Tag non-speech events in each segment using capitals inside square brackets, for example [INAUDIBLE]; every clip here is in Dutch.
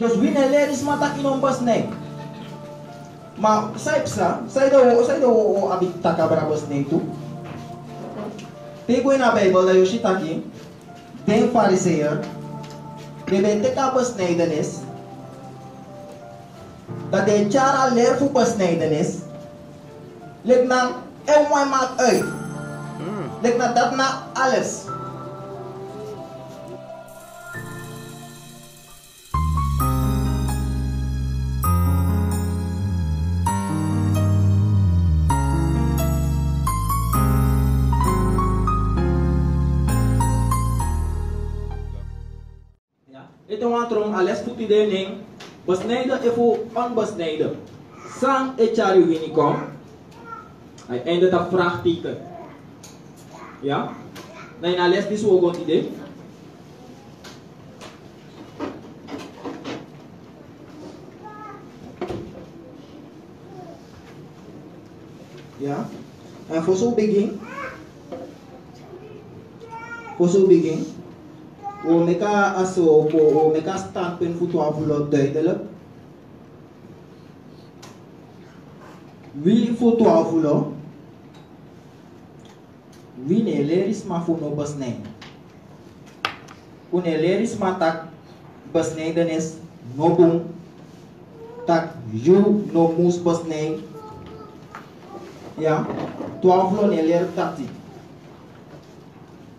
Dus wie ne leer is matak in een bas nee. Maar sai psa, sai do sai do o abit takabra bas nee tu. Tego na Bijbel da yoshitaki. Den fariseer. De bente ka besnijdenis. Dat de chara leer voor besnijdenis. Lik na en mooi maakt uit. Lik na dat na alles. Ito nga trong alles puti dening besnijden e voor onbesnijden. Sang e chari winikom. Hij eindigt dat vraagteken. Ja? Nee, na les dis wogon idee. Ja? En voor zo begin. Voor zo begin. O meka aso po o meka standpunt voor 12 vlot duidelijk. Wie voor 12 vlot? Wie ne leris ma voor no besnij. Une leris ma tak besnijdenis no boom. Tak you no moes besnij. Ja, 12 vlot ne leer tactiek.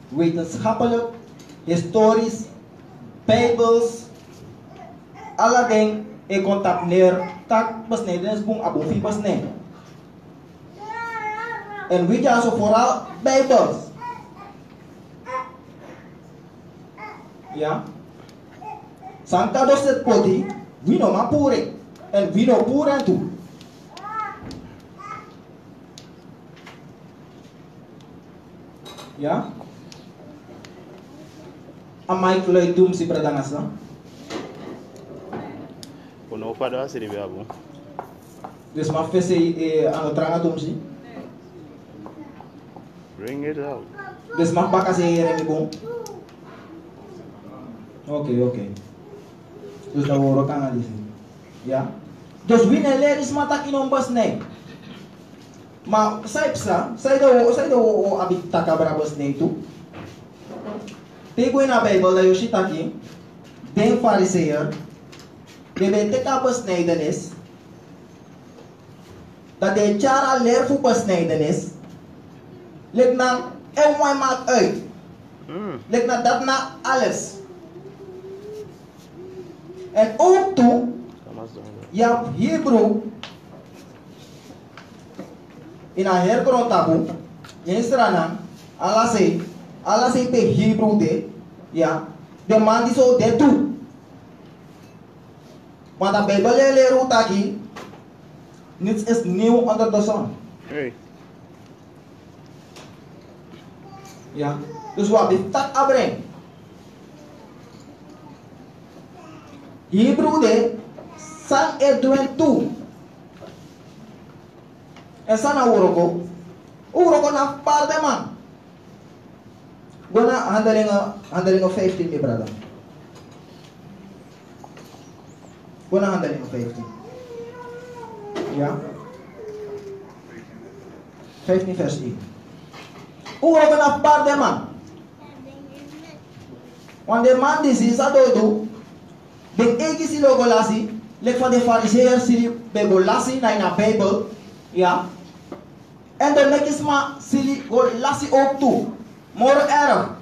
Wetenschappelijk historisch, bijbels, alle dingen in contact neer, tak besnijdenis boem abon fi besnij. En weet je also vooral bijbels. Ja? Santa dos het poti, wie no ma pure, en wie no pure toe. Ja? Amai Floyd Doom si Pradangas no? Ono pa da sini be abu. Dus ma fese e ano tranga Doom si. Bring it out. Dus ma baka si yere ni. Oké, oké. Dus dat horen kan ali si. Ja? Dus wie ne leris matak in bas nee. Maar sai do sai do o abit takabra bas nee tu. Tego na Bijbel da yoshitaki. Den fariseer. De bente ka besnijdenis. Dat de chara leer voor besnijdenis. Lik na en mooi maakt uit. Mm. Lik na dat na alles. En ook toe, je hebt Hebrew. In een hergrond tabu. In strana. Allah say. Allah said the Hebrew there, yeah, the man is so dead too. But the Bible lero tagi, this is new under the sun. Hey. Yeah. Dus wat dit tak abreng. Hebrew de san e duen tu. E san a uroko. Uroko na par de man. Gona handeling handeling 15 mi brada. Gona handeling 15. Ja. 15 vers 1. Uroko na par de man. Want de man die is dat dodo. De egi si logo lasi. Lek van de fariseer si bego lasi na in a Bijbel. Ja. En de nekis ma sili go lasi ook toe. more Arab.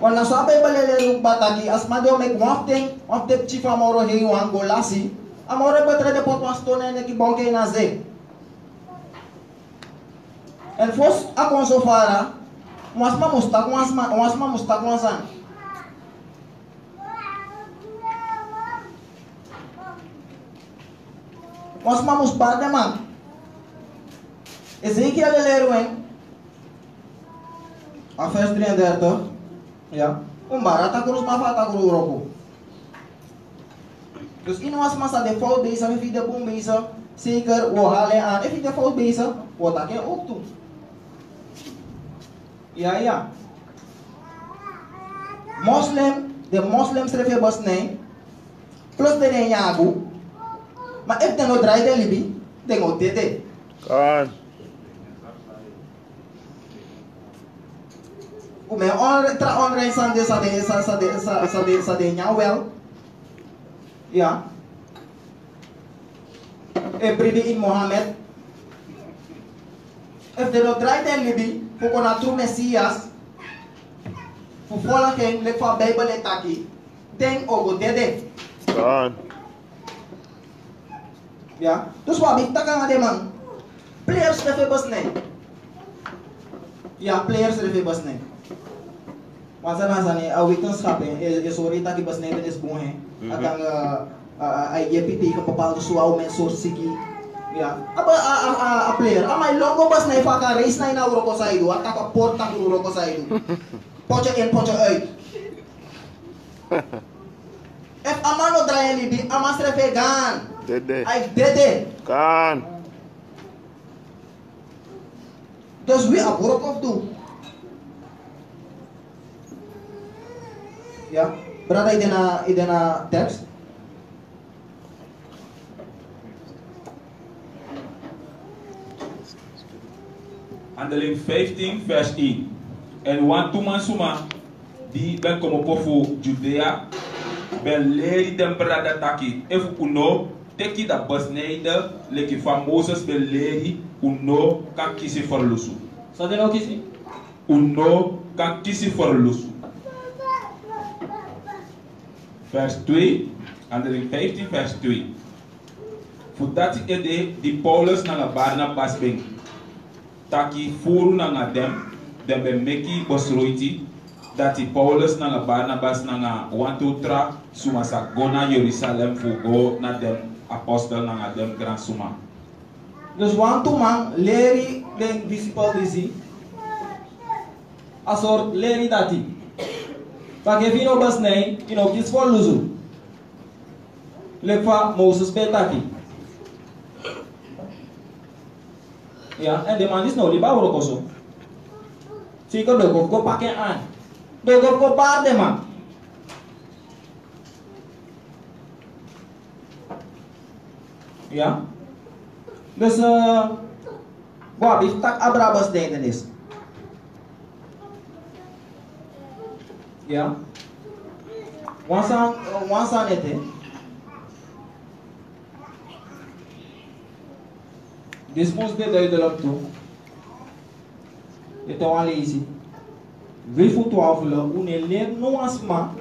वरना सापे बलेले रुक बाता की अस्मादो में वाफ्ते वाफ्ते चिफा मोरो हे वांग गोलासी अमोरे बतरे दे पोत वास्तो ने ने की बोंके ना जे el fos a mas wasma musta wasma wasma musta mas wasma musbarda man Ezekiel leleru hein Afestri Andarto ya. Oh, Umbara takuru spafa takuru uroku Terus ini mas masa de fout beisa me vida bum beisa seker wo hale an e vida fout beisa wo take ya ya. Muslim the muslim seringnya bos neng, plus de nyagu ma eh, e tengo dry de libi. Tengo tete. Kan mais on tra on rescende sa de sa sa de sa sa sa de nya wel ya in Muhammad. if they don't try them libi fu kona true messias fu fola ken le fa bible etaki den ogo oh, dede God. ya dus wa big taka ngade man. Players refe bus ne ya players refe bus ne Masa nasa Masanasani, uh, ng natin, eh, eh, sorry ta, kibas na ito buhay. At ang uh, uh, IEPT, kapapalo suwaw, men si Yeah. Aba, a, a, a, a player, amay logo bas na ipaka-race na inauro ko sa iyo, at kakaporta ko sa iyo. Pocha in, pocha ay. If amano dryan libi, amas refe gan. Dede. Ay, dede. Kan. Does we a work of two? Ide na ide na tekst. Handeling 15, vers 1. En wan tuman suma, die ben como pofu Judea, ben leri den brada taki. If uno, teki da basneide, leki van Moses ben leri, uno kan kisi lusu. Sa din okay si? Uno kan kisi lusu. Vers 2, handeling 15, vers 2. Voordat ik ede, die Paulus naar Barnabas ben. taki furu nanga dem dem be meki bosroiti dati Paulus nanga Barnabas nanga wantu tra suma sa go na Jerusalem fu go na dem apostel nanga dem grand suma Dus want to man leri den disciple disi. A soort leri dati. Fak vino fino bas nei, ino kis fol luzu. Lekwa Moses betaki. Ya, en demandis no liba wuro koso. Siko dogo ko pake an. Dogo ko par dema. Ya. Dus, uh, Bob, ik tak abrabas denken. Yeah. Once on, once on it. Response de daí do lapto. Então ali ici. Vê foto avula um elev não asma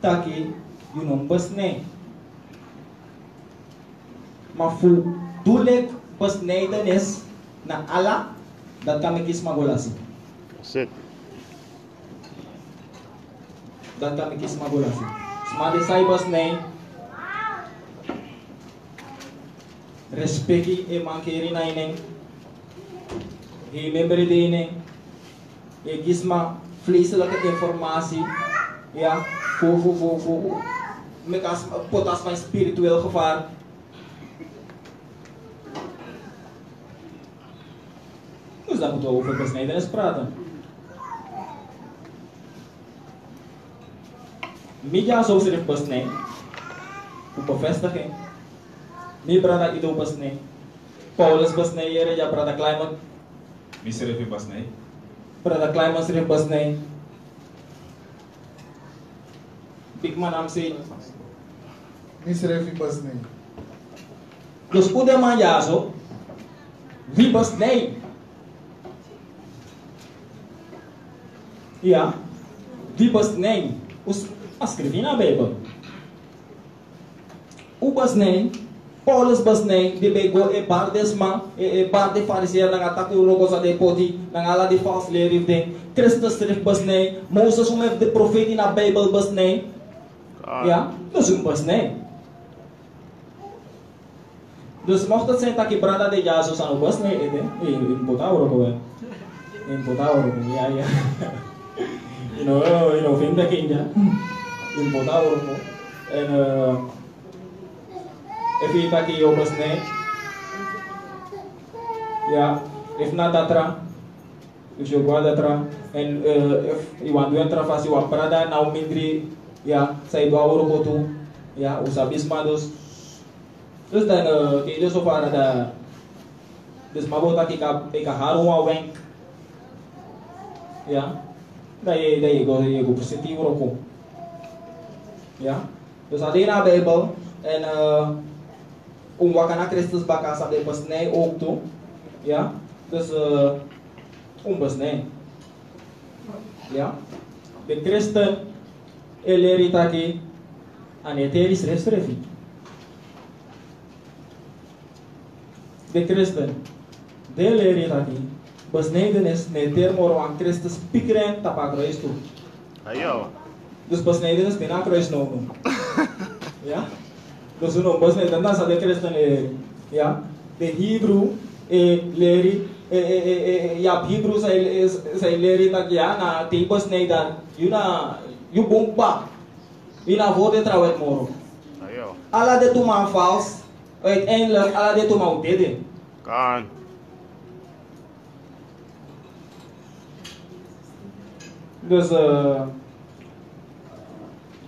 tá you não basne. Mas fu dulek basne da nes na ala da kamekis magolasi. Certo. Smade say bas ne. Respecti e mankeri na ineng. E memberi de ineng. E gisma vleeselijke informatie. Ja, voor, voor, voor, voor. Met als, potas mijn spiritueel gevaar. Dus daar moeten we over besnijdenis praten. médiazow obecnej ubefeszteni, mi brada idő obecnej, Paulus obecnej, Jereja brada Klaimak, mi szerepi obecnej, brada Klaimak szerep obecnej, Bigman Amsi, mi szerepi obecnej. Dus ude manjazo, mi obecnej. Ja, die obecnej. Os escrevi na Bijbel. O basnei, Paulus basnei, de bego e bar desma, e e bar de fariseer nang atak o logo sa de poti, nang ala de false leer ding. Christus terug basnei, Moses om de profeet na Bijbel basnei. Ja, dus um basnei. Dus mocht het zijn dat je brada de jazo sa no basnei, e in eh. In potawro ko, ja ja. You know, you know, film dat India. important voor me. En uh, even dat ik op een snij. Ja, even na dat tra. Dus je guarda tra. En uh, if je want doen tra fast, je want prada, nou minder. Ja, está doa oren botu. Ja, aqui abisma dus. Dus dan, uh, kijk wenk. Daí, daí, eu, eu, eu senti o Ja, dus alleen naar Bijbel en uh, om wat kan Christus bakken, dat de besnij ook toe. Ja, dus uh, om besnij. Ja, de christen eleri taki aneteris restrefi. De christen de leri taki besnijdenis ne termoro aan Christus pikren tapak reis toe. Ayo. Dus besnijdenis bijna kruis noemen. ja? Dus we noemen besnijdenis, dan zal de christen leren. Ja? De Hebrew e leri e e e e ja Hebrew zij zij leren dat ja na te besnijden. You na you bomba. You na vote trouwens moro. Ayo. Alla de tuma vals. Uiteindelijk alla de tuma udede. Gaan. Dus uh,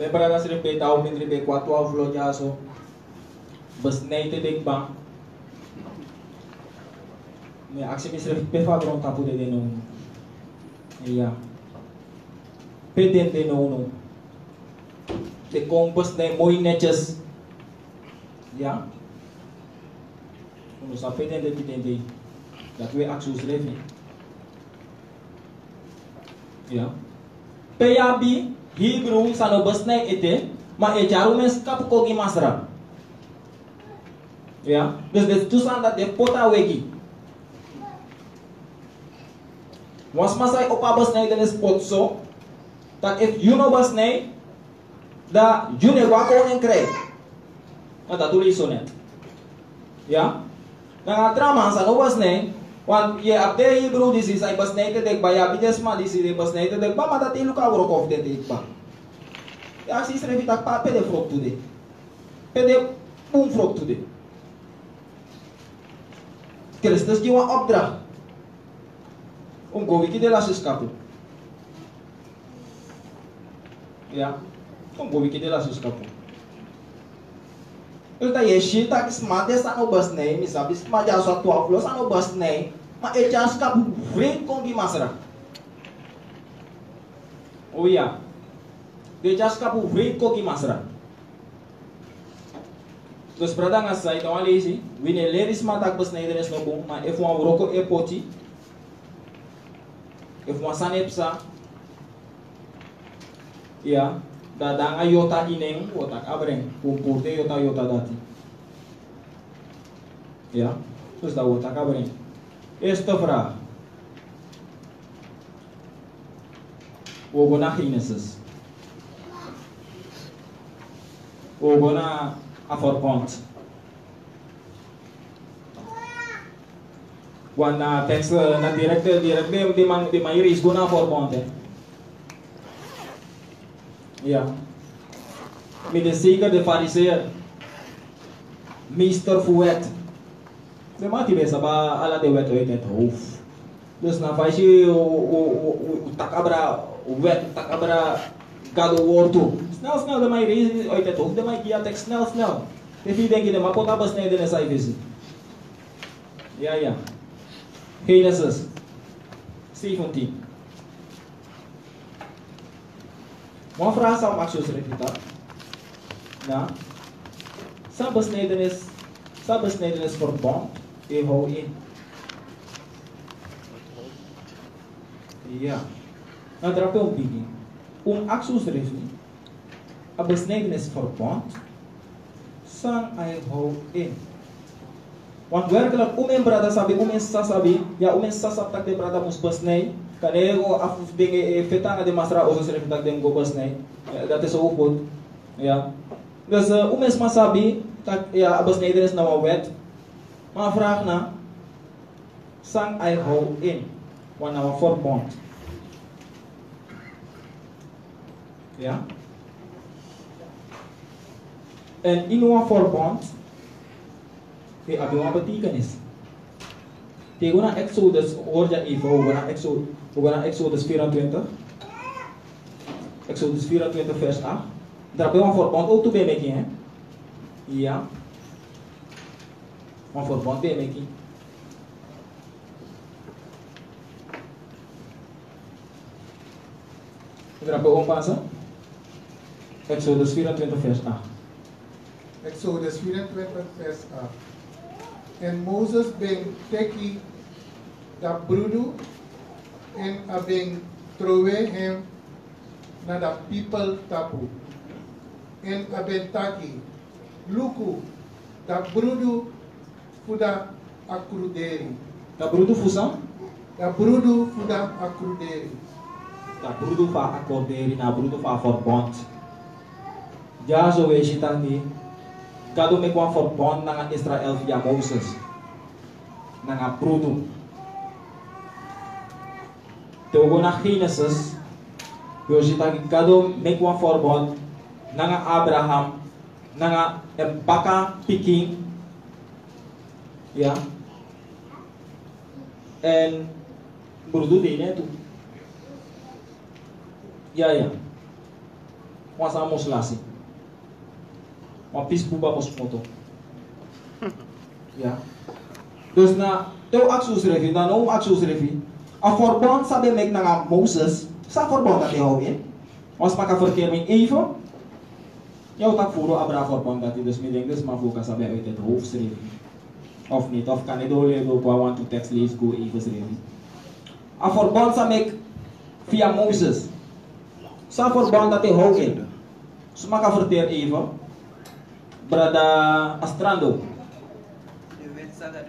Membra se repete ao me gripe quatro avlo jaso. Bas neite de bank. Me aksi mis repete pe fabron tapu de denon. Ia. Pe den denon. Te compas ne moi neches. Ia. Nu s-a pe den de tidendei. tu e axus revi. Ia. Pe iabi. Hebrew sano besnai ite, ma e jaru mes kap kogi masra. Ya, dus de tusan dat de pota wegi. Was masai opa besnai dan es potso, tak if you know besnai, da you ne wako en kre. Na da tuli so net. Ya, na trama sano besnai, Want ye ab de ye bro disi sai bas nei te dekba ya businessman disi de bas nei te dekba ma dat ilu ka woro kof de dekba. Ya si sre vita pa pe de frok tu de. Pe de un frok tu de. Christus gi wan opdracht. Om go wiki de la se skapu. Ja. Om go wiki de la se skapu. Ele está enchido, está que se manda essa no basne, me sabe, se manda a sua tua flor, essa no basne, mas ele já fica bem com de massa. Olha, ele já fica bem com de massa. Terus berada ngasai tawal isi, wine leris matak bas na no lobong, ma efu wa uroko e poti, efu wa sanepsa, ya, dadanga yota ineng otak abreng kumpurte yota yota dati ya terus da otak abreng esta fra ogona hineses ogona aforpont. Quando pensa ah, eh, na direta direta de de mairis gona aforpont eh? Ja. Met de zeker de fariseer Mr. Fuet de mati besa ba ala de wet uit het hoofd dus na faz o o o takabra wet takabra gado worto snel snel de mai reis uit het hoofd de mai kia tek snel snel. De fi denk je de mapota bas nee de nesai visi ja ja. Genesis 17 Mga Fransa ang accused rin na sabas na idinis sabas na idinis for bomb ihawin. Yeah. Nadrape um bigin. Um accused rin abas na idinis for bomb sang ihawin. Wan guerra que ela umem brada sabe, umem sa sabe, ya umem sa sabe tak de brada musbas nei, Kaneko afuf e e nga di masra usus feta ding gobas na ya, dati sa upod. Yeah. Gas uh, umes masabi tak ya abas na idres na wawet. Mafrak na sang I how in one hour four point. Yeah. And in one four point, the abiwa batikanis. Tiguna exodus orja ifo, wana exodus we gaan Exodus 24. Exodus 24 vers 8. Daar hebben we een verbond ook toe making, hè? Ja. Een verbond bij making. Daar hebben we ook Exodus 24 vers 8. Exodus 24 vers 8. En Moses ben teki da brudu em havem trouvé hem na da people tapu. Em havem taki luku da brudo fuda acruderi. Da brudo fusão? Da brudo fuda acruderi. Da brudo fa acorderi, na brudo fa for bond Já zo wejitani, kado me kwa forbont na Israel via Moses. Na brudo. Togo na Hinesas, hoje está cada uma forma nanga Abraham, nanga baka Peking, yeah? and Burdu Dine tu. Yeah, yeah. Once I'm Moslasi. One piece Buba Mosmoto. [LAUGHS] Yeah. Dus na, teu axus refi na não axus refi A verbond sabe mek na Moses, sa verbond dat hou in. Ons maka verkeering even. Jou tak furo abra verbond dat dus mi denk dus maar voor sabe uit het hoofd schrijven. Of niet, of kan ik doorlezen op want to text lees go even schrijven. A verbond sa mek via Moses. Sa verbond dat hou in. Dus maka verteer even. Brada Astrando. De wet sa dat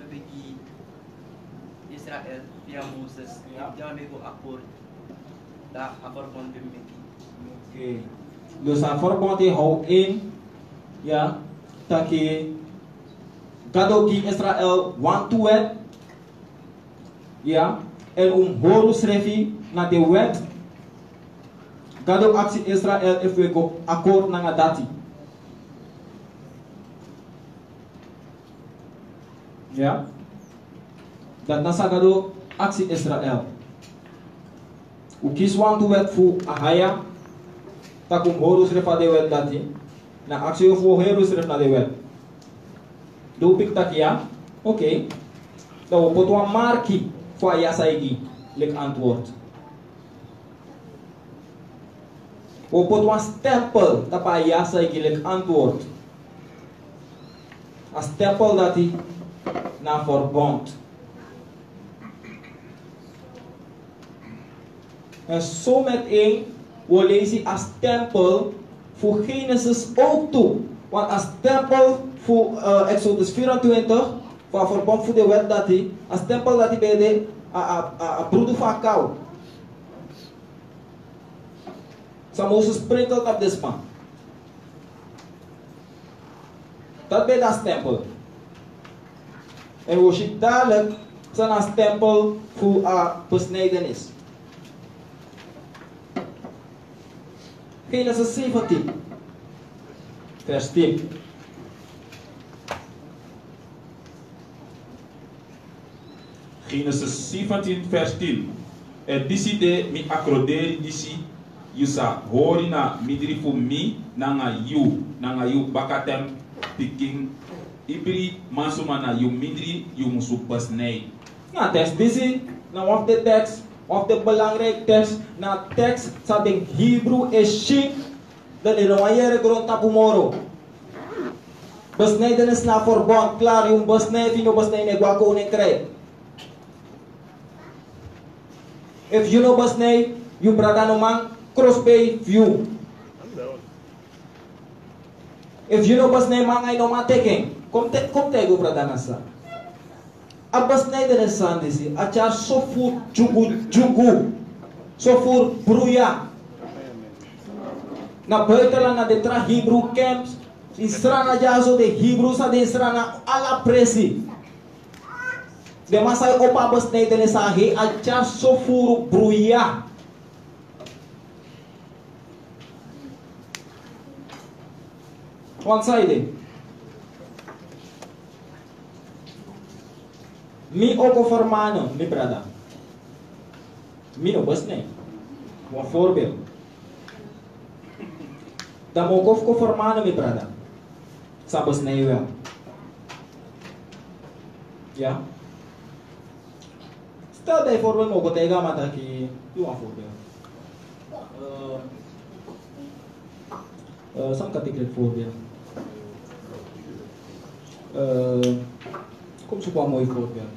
Israel ya Moses. Ya. Ibdan itu akur. Da akur kon oke. Okay dosa akur kon ti in. Ya. Taki kado ki Israel want to wet. Ya. El um holu srefi na de wet. Kado aksi Israel if we go akor na ngadati ya dan nasagado aksi Israel. O que swang tu wet fu ahaya takum horus repa de wet dati na aksi fu horus repa de wet. Do pik takia, ya? ok. Então, botou a marque fu aya saigi lek antwoord. O botou a stempel tapa aya saigi lek antwoord. A stempel dati na verbond. En zo met één we lezen als tempel voor Genesis ook toe. Want als tempel voor uh, Exodus 24, voor verband voor de wet dat hij, als tempel dat hij bij de broeder van kou. Zo Mozes sprinkelt op deze man. Dat bij dat tempel. En we zien dadelijk zijn als tempel voor uh. 17, vers 10. Genesis 17 vers 10. E disi de mi akroderi disi yusa hori na midri fu mi nanga yu nanga yu bakatem piking ibri mansuma na yu midri yu musu basnei. Nou, tekst disi, nou of de tekst, of de belangrijk tekst, na tekst sa den Hebrew e shik, dat de noyere grond tapu moro. Besnijdenis na verbond, klaar, yung besnij, fino besnij ne gwa koning krijg. If you know besnij, yung brada no man, cross bay view. If you know besnij man ay no man teken, kom te, kom te go brada nasa. Abbas na sandi si acha sofu jugu jugu sofu bruya. Na baitala na detra hebrew camps israna jazo de hebrew sa de israna ala presi. De masai opa abbas na Sahi acha sofu bruya. One side. Mi oko formano, mi brada. Mi no basne. Wa voorbeeld. Da mokov ko formano, mi brada. Sa basne yo ya. Ja? Stel bijvoorbeeld moko tega mata ki, yo wa voorbeeld. Uh, uh, some category voorbeeld. Uh, kom zo een mooi voorbeeld.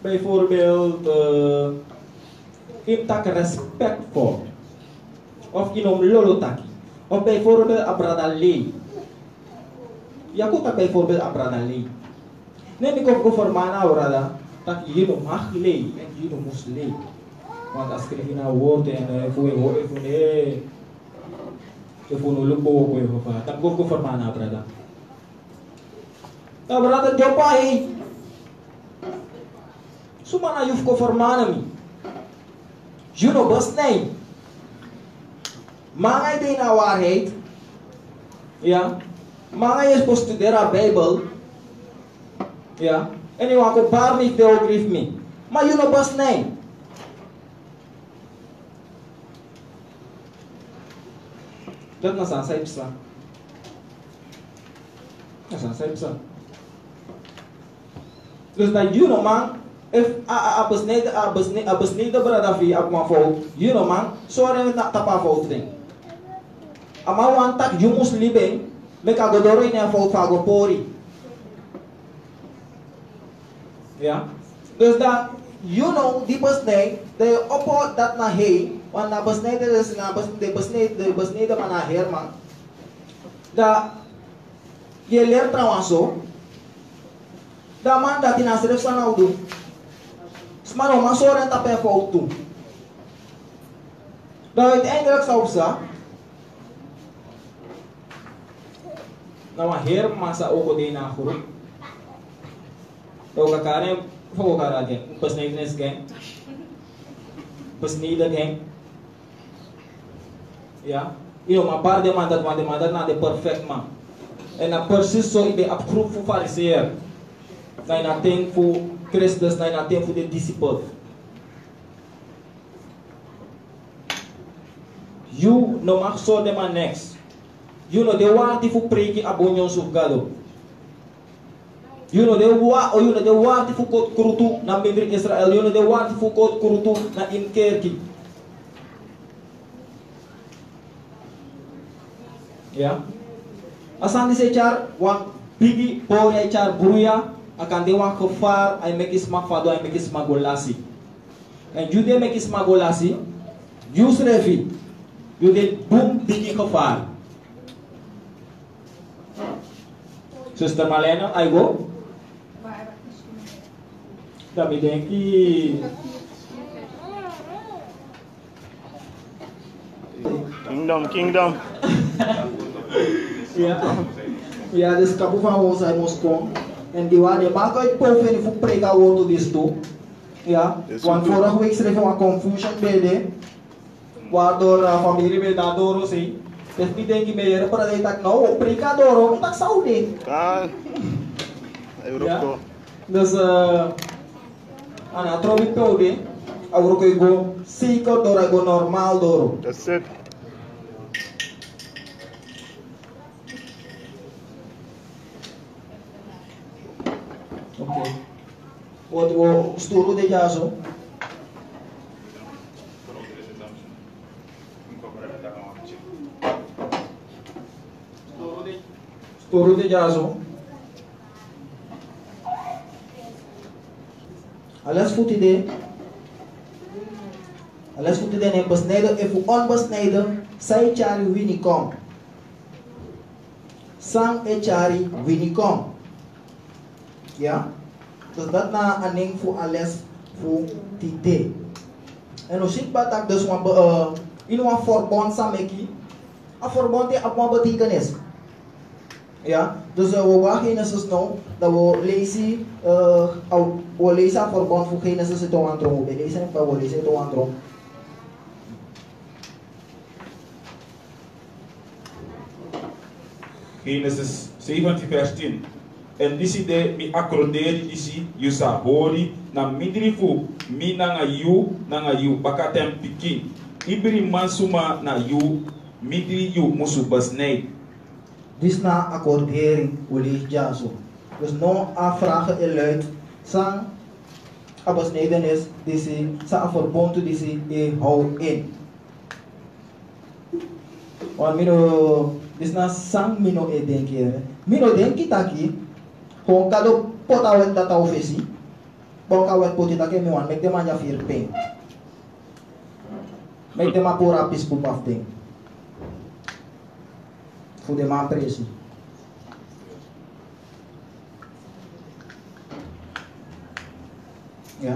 Bijvoorbeeld, uh, in tak respectvol. Of inom lolotaki. Of bijvoorbeeld abradali. Ja, kut tak bijvoorbeeld abradali. Neem ik op formana orada, dat je mag lee en je moest lee. Want als je nou woorden en uh, voor je hoort nee, je voor op je gevaar, dan kom ik formana brada. Nou brada, jopa hé. Sumana yuf ko formana mi. You know bas nee. Mga ide na waarheid. Ja. Mga is po studera Bijbel. Ja. En je wako bar niet veel grief me. Maar you know bas nee. Dat na san sai psa. Na san sai psa. Terus na know, man. if a abusnida abusnida abusnida brada fi you know, so mang sore na tapa fault thing. Ama want tak live in me kagodoro ina fault fago pori. Yeah. Terus na you know di busnay the opo that na hey wan na busnay de na bus de busnay de busnay de mana herma. Da yeler trawanso da manda ti na sirif sana udu. Smaro masore ta pe foutu da uiteindelijk zou ze her masa oko de na huru to kakare fogo karage pas na ignes gang pas ni da ya. Io ma par de mandat de mandat na de perfect ma. En a persis so ibe approve fu fariseer 9 crestes na tempo de disciples. You no maxo de manex. You no de wati fu preki abonyon sufgado. You no de wa o you no de wati fu kot kurutu na membri Israel. You no de wati fu kot kurutu na inkerki. Ya. Asan disecar wa bigi pore char buruya akandewa kofar ay mekis makfado ay mekis magolasi en jude mekis magolasi jus refi jude bum digi kofar Sister Malena, I go. Também tem Kingdom, kingdom. [LAUGHS] yeah. Yeah, this couple was I must come. Entendeu? mas o povo ele foi pregar o outro disto. Yeah? Quando foram que escreveu uma confusion dele, o adoro a família me dá adoro sim. Tem que me ir para deitar não, o pregador não está saúde. Ah, [LAUGHS] Europa. Dus, ana trobi peude, agro que go, sico eu go normal doro. That's it. 오케이. 어디고 스토로 되게 하소. 스토로 되게 하소. Alles goed idee. Alles goed idee. En besnijden, even onbesnijden, zij chari winicom. Sang e chari winicom. Ja? Dus dat na aning fu alles fu tite. En als ik batak dus wan uh, in wan verbond sameki, a verbond te op wan betekenis. Ja, dus uh, we wachten Genesis nou, dat we lezen, uh, we lezen verband voor Genesis het oantrom. We lezen het, we lezen het oantrom. Genesis 17 vers 10. En disi de mi akroderi disi yusa hori na midri fu mi nanga yu nanga yu bakatem pikin. Ibri mansuma na yu midri yu musu basnei. Dus na accordering, we lezen ja zo. Dus no afvragen in luid, sang abesneden is, disi, sa verbond disi, e hou in. Want mino, dus na sang mino e denki. Mino denki taki, gewoon kado pot awet dat au fesi, bon kawet poti taki mi wan, mek de manja vier ping. Mek de ma pura pis pup af ding. Voor de man presi. Ja.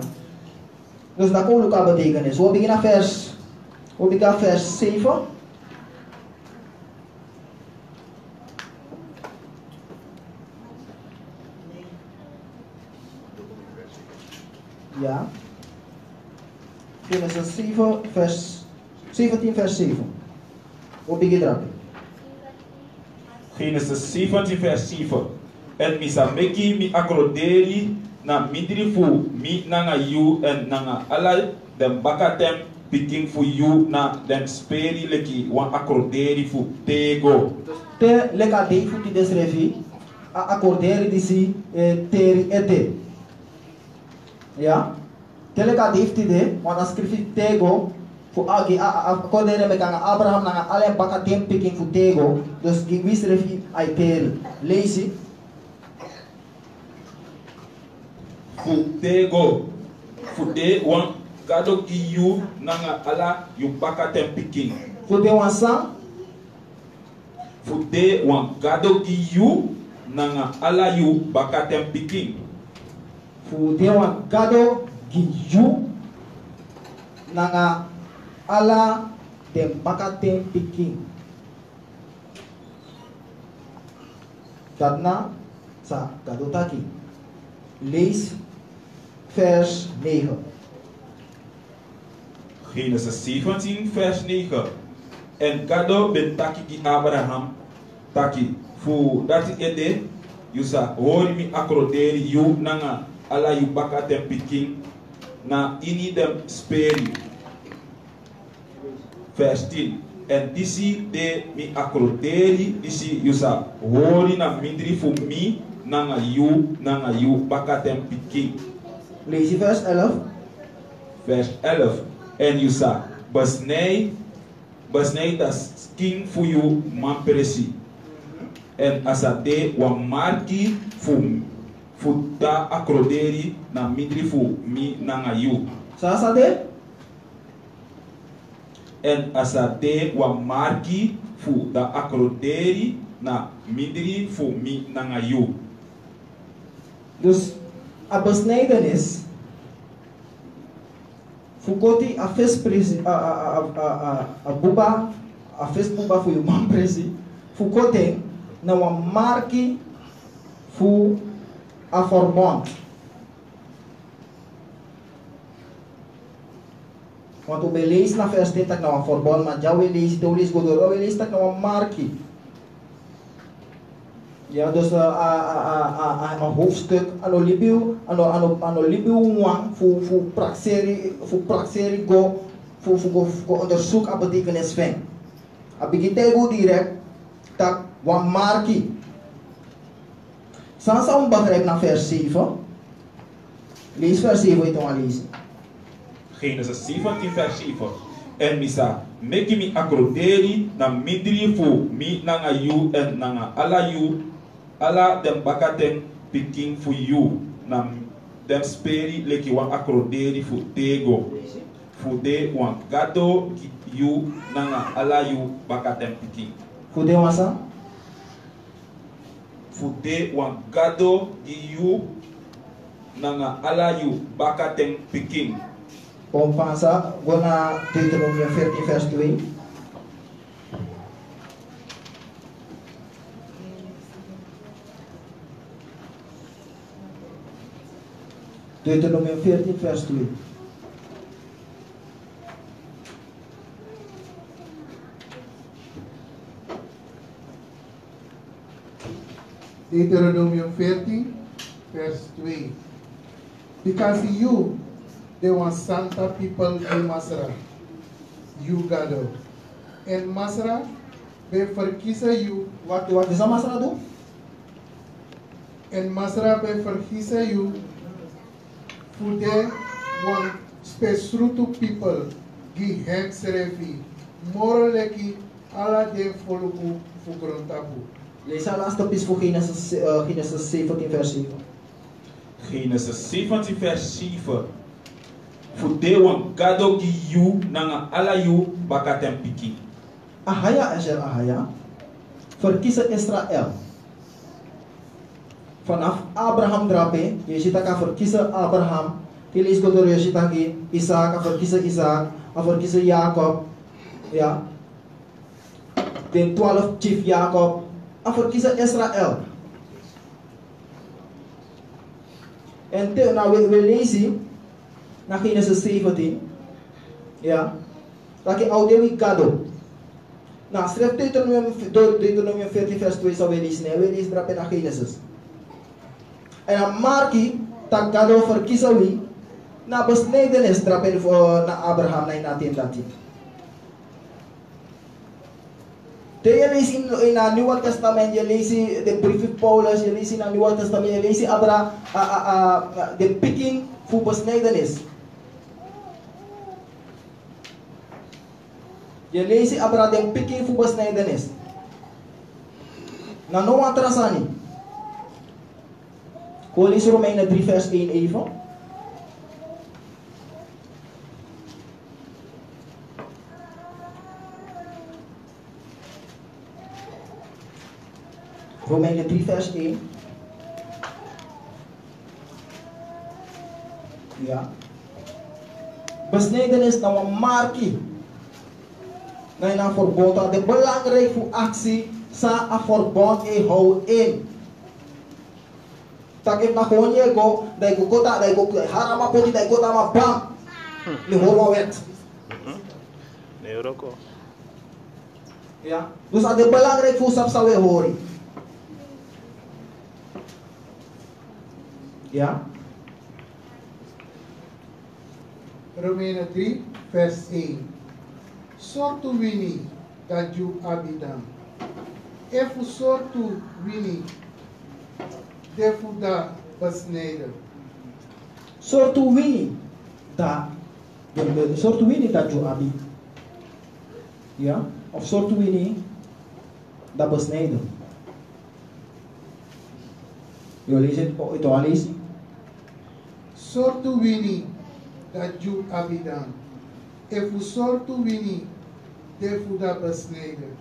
Dus dat kon ook al betekenis. We beginnen vers, we beginnen vers 7. Ja. Genesis 7, vers 17, vers 7. We beginnen erop. Genesis 17 vers 7. En misa meki mi akroderi na midri fu mi nanga yu en nanga alai den bakatem piking fu yu na den speri leki wan akroderi fu tego. Te leka dei futi desrevi a accordere disi eh, teri ete. Ja? Te leka dei futi de, wana scrifi tego fu agi a a- accordere me kanga Abraham nanga ale baka tem picking fu tego, dus gi wis refi ai teri. Leisi, Fu tego. Fu de wan gado ki yu nanga ala yu bakatem piking. fu de wan sang, Fu de wan gado ki yu nanga ala yu bakatem piking. fu de wan gado gi yu nanga ala dem baka tem picking. Dat na sa gado taki. Lees vers 9. Genesis 17, vers 9. En gado ben taki ki Abraham, taki, fu dati ede, yusa hori mi akroderi yu nanga Allah you back at them picking. Now you them spare you. Verse 10. And this mi me acroteri, this yusa holy na mindri for me, nanga you, nanga you back at them picking. Lees je verse 11? Vers 11. bas nei bas nei das skin voor jou man peresi. En asate wa marki voor fu da akroderi na midri fu mi nanga you. Sasa de? En asate wa marki fu da akroderi na midri fu mi nanga you. Dus a besnijdenis. Fukoti a vis presi, a, a, a, a, a, buba, a vis buba fu man presi. Fukote na wa marki fu a Formon. Quando op na vers dit tak nou Formon, maar jou Elies, jou então Elies godo, jou Elies tak nou a Ja, dus a a a a a hoofdstuk ano libiu, ano ano ano libiu wang voor voor praxeri voor praxeri go voor voor voor onderzoek a betekenis van. A begin direct tak wang Marki. San sa um begrijp na vers 7. Lees vers 7 ito nga lezen. Genesis 17 vers 7. En misa, meki mi akroderi na midri fu mi nanga yu en nanga ala yu, ala dem bakaten piking fu yu, na dem speri leki wan akroderi fu tego. Fu de wan gato ki yu nanga ala yu bakaten wasa? Fu de wan fude wan gado yu nanga ala yu baka ten pikin Pompansa, wana Deuteronomio 14 2. 14 Deuteronomy 30, verse 3. Because you, they were Santa people in Masra, you gather, And Masra, they verkiezen you. What, what is a Masra do? And Masra, they verkiezen you for they want special people give hand serefi. Moraleki, ala de foluku fugruntapu. Lees al laatste pis voor Genesis, eh, Genesis 17, vers 7. Genesis 17 vers 7. Voor de wan gado gi you nanga ala you bakatem piki. Ahaya Asher Ahaya verkiezen Israël. Vanaf Abraham drape, je ziet dat verkiezen Abraham. Die leest goed door je dat Isaac, verkiezen Isaac, verkiezen Jacob. Ja. De 12 chief Jacob, verkiezen Israël. En te, nou, we, we lezen naar Genesis 17. Ja. Dat je oude gado. Nou, schrijf Deuteronomium, Deuteronomium 14 vers 2 zou we lezen. hè. We lezen erop in Genesis. En dan Marki, tak gado verkiezen wie, na besnijdenis erop in voor na Abraham, na natin dati. Je leest in, in het Nieuwe Testament, je leest in de brief van Paulus, je leest in het Nieuwe Testament, je leest in uh, de picking voor besnijdenis. Je leest in Abraham de picking voor besnijdenis. Na no atrasani. Ko lees Romeinen 3 vers 1 even. Romeinen 3 vers 1. Ja. Besnijdenis na een markie. Na een verbond dat de belangrijk voor actie sa a verbond e hou in. Tak if na je go, dai go kota, dai go harama poti, dai go ma bam. Ni hoor wet. Nee, Rocco. Ja. Dus dat de belangrijk voor sap sawe Ja. Romeinen 3, vers 1. Sortu wini dat you abidan. Efu sortu wini, defu da besneden. Sortu wini da sortu wini da jo abi. Ja. Of sortu wini da besnijden. Je leest het, oh, al lezen. Sortu wini dat you abidan. Efu sortu wini, defu da besneden.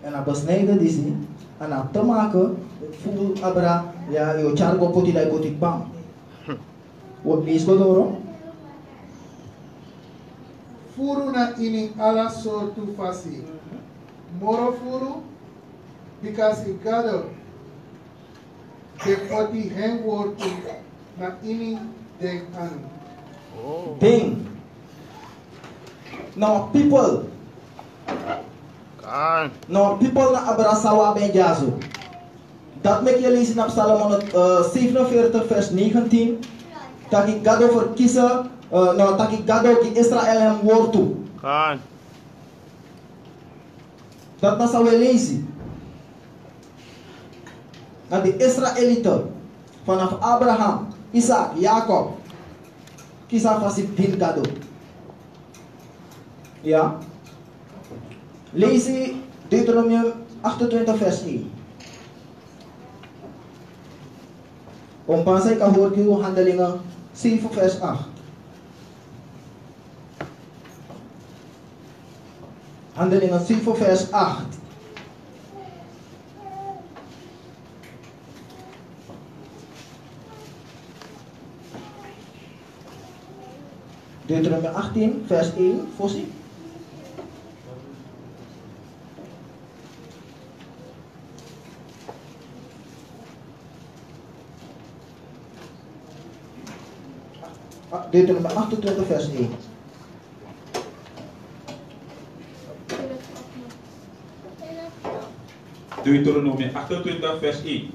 En dat besnijden is niet. En dat te maken, voel abra, ja, je chargo poti dai poti bam. Wat lees go door? Furu na ini ala sortu fasi. Moro furu, because i gado, de poti hen wortu na ini den anu. Oh. Ding. Now people, Kan. No people na abrasawa ben jazo. Dat maak je lezen op Salomon uh, 47 vers 19. Dat ik gado verkiezen, uh, nou dat ik gado ki Israël hem woord toe. Kan. Dat na zou we lezen. Dat de Israëlieten vanaf Abraham, Isaac, Jacob, zich din gado. Ja. Lees je Deuteronomium 28 vers 1. Ompasay kahor kayo handalingan 7 vers 8. Handelingan 7 vers 8. Deuteronomium 18 vers 1, Fossi. Ah, Deuteronomie 28 vers 1. Deuteronomie 28 vers 1.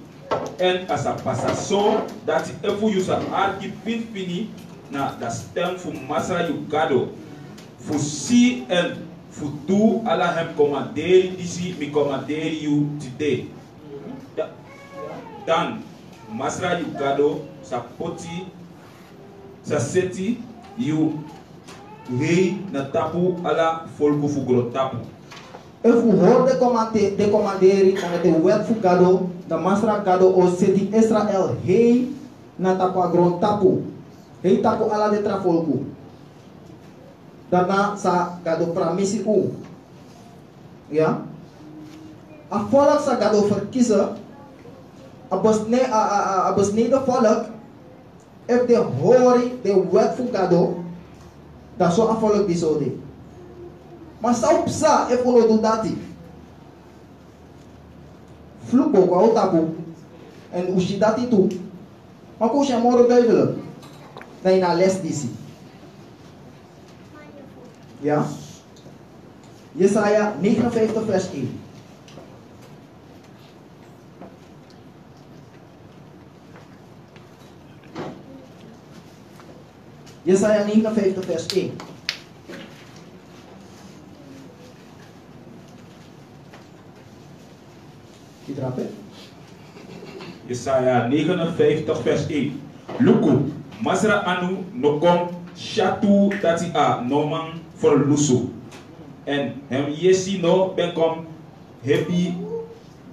En als het passa zo dat je even je pin fini na da stem fu masra you gado fu si en fu tu ala hem commanderi disi mi commanderi you today. Da- Dan masra you gado sa poti sa seti you rei na tapu ala folku fu gro tapu. If u hoort de, commande, de commandering en de wet voor gado, de masra gado o seti Israël hei na tapu agron tapu. Hita ko ala de trafol a Dana sa gado pramisi ko. Ya. A volk sa gado verkiezen. A besneden volk. If they horen de wet van gado. Dan zo a volk bisode. mas sa opsa if olo do dati. Vloek ook, wou tabu. o ushi dati tu. Maar koosje moro duidelijk. Dat je naar les. Ja? Jesaja 59 vers 1. Jesaja 59 vers 1. Die trappen. Jesaja 59 vers 1. Luku, masra anu no kom shatu dati a noman for lusu. En hem yesi no ben kom hebi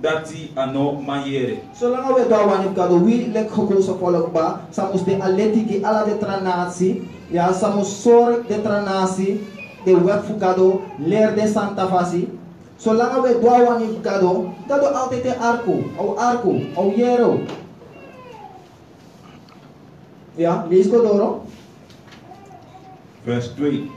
dati ano mayere. Zolang we daar wanneer kado wie lek gekozen volk ba, sa de aleti ki ala de tranasi, ya sa de tranasi, de wet fukado, leer de santa fasi. Zolang we daar wanneer kado, kado altijd de arco, au arco, au yero. Ja, lees ko doro. Vers 2.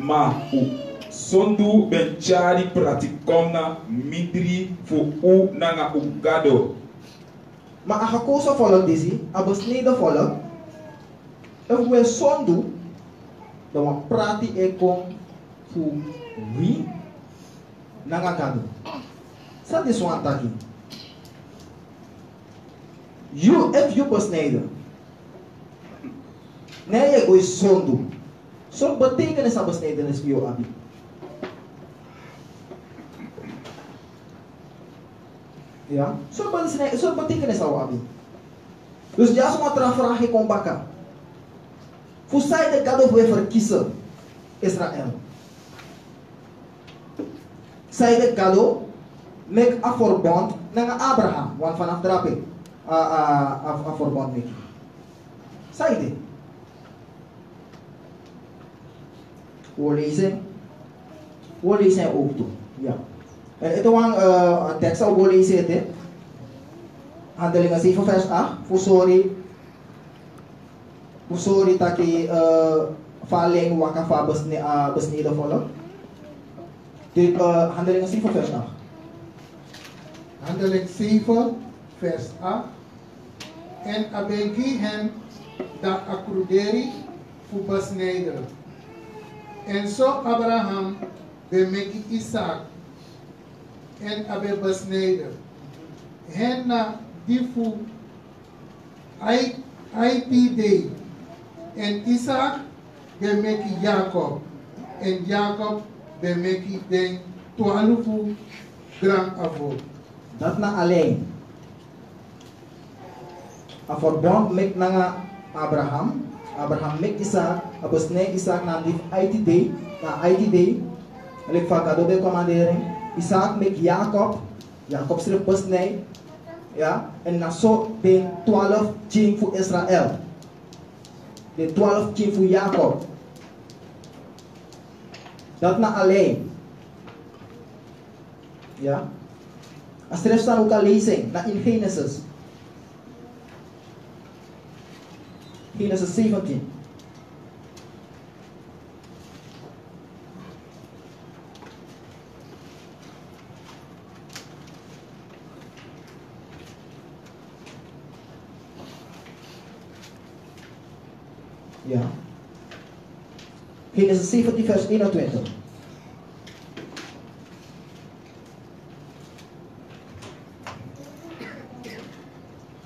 Ma u sondu ben chari pratikom na midri fu u nanga u gado. Maar a gekozen volk disi, a besneden volk, if we sondu, dan we prati e kom fu wie nanga kado. Sa dis one taki. You, if you besneden, nee je gooi sondu. So betekenis sa besnedenis voor jou abi. Ja, so betekenis, so betekenis sa abi. Dus ja, zomaar terugvraag ik om bakken. Voor zij de God weer verkiezen, Israël. Zij de God met een verbond naar Abraham, want vanaf drape, een verbond met. Zij de. We lezen, we lezen ook toe. Ja. En ang uh, ang tekst sa lezen ito. Handelingen 7 vers 8. Fusori. Fusori taki uh, faling wakafa besni uh, besni ito follow. Dit uh, handelingen 7 vers 8. Handeling 7, vers 8. En abegi hen dat accruderi fu besneden. And so Abraham they make Isaac and abe basneder Henna difu ai ai day en Isaac they make Jacob. And Jacob they make den twaalfu grand avo dat na alleen don't make nanga Abraham Abraham met Isaac. Abos ne Isaac na die ITD. Na ITD. Alik fa kado de commandering. Isaac met Jacob. Jacob schreef bos ne. Ja. En na zo de 12 ching voor Israël. De 12 ching voor Jacob. Dat na alleen. Ja. As terus staan ook al lezing na in Genesis. Genesis 17. Ja. Genesis 17, vers 21.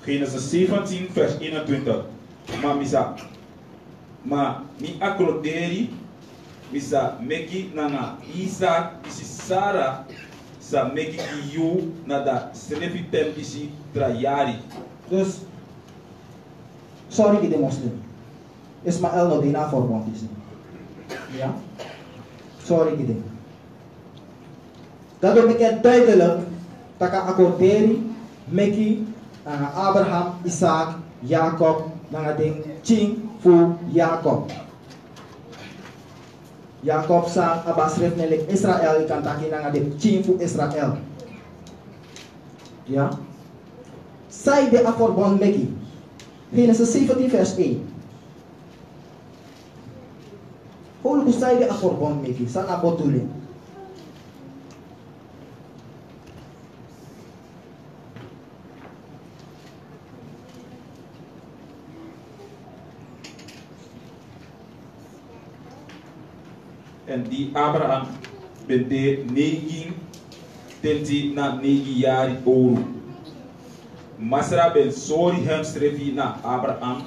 Genesis 17, vers 21. Maar misa, maar mi akroderi, misa meki nana Isaac isi Sarah, sa meki ki you na da trayari. Dus, sorry die de moslim. Ismaël no die na verbond is. Ja? Sorry. Dat wil bekend duidelijk dat ik accorderi, Meki, aan Abraham, Isaac, Jacob, ng ating Ching Fu Yakob. Yakob sang abasrif nelik Israel ikantaki ng ating Ching Fu Israel. Ya. Zij de akkorbon meki. safety 17 vers 1. Hol kusay de akkorbon meki. San abotulin. en ɗi abraham ɓe nde neyi tenti na negi yari owru masra ɓen soori hem srefi na abraham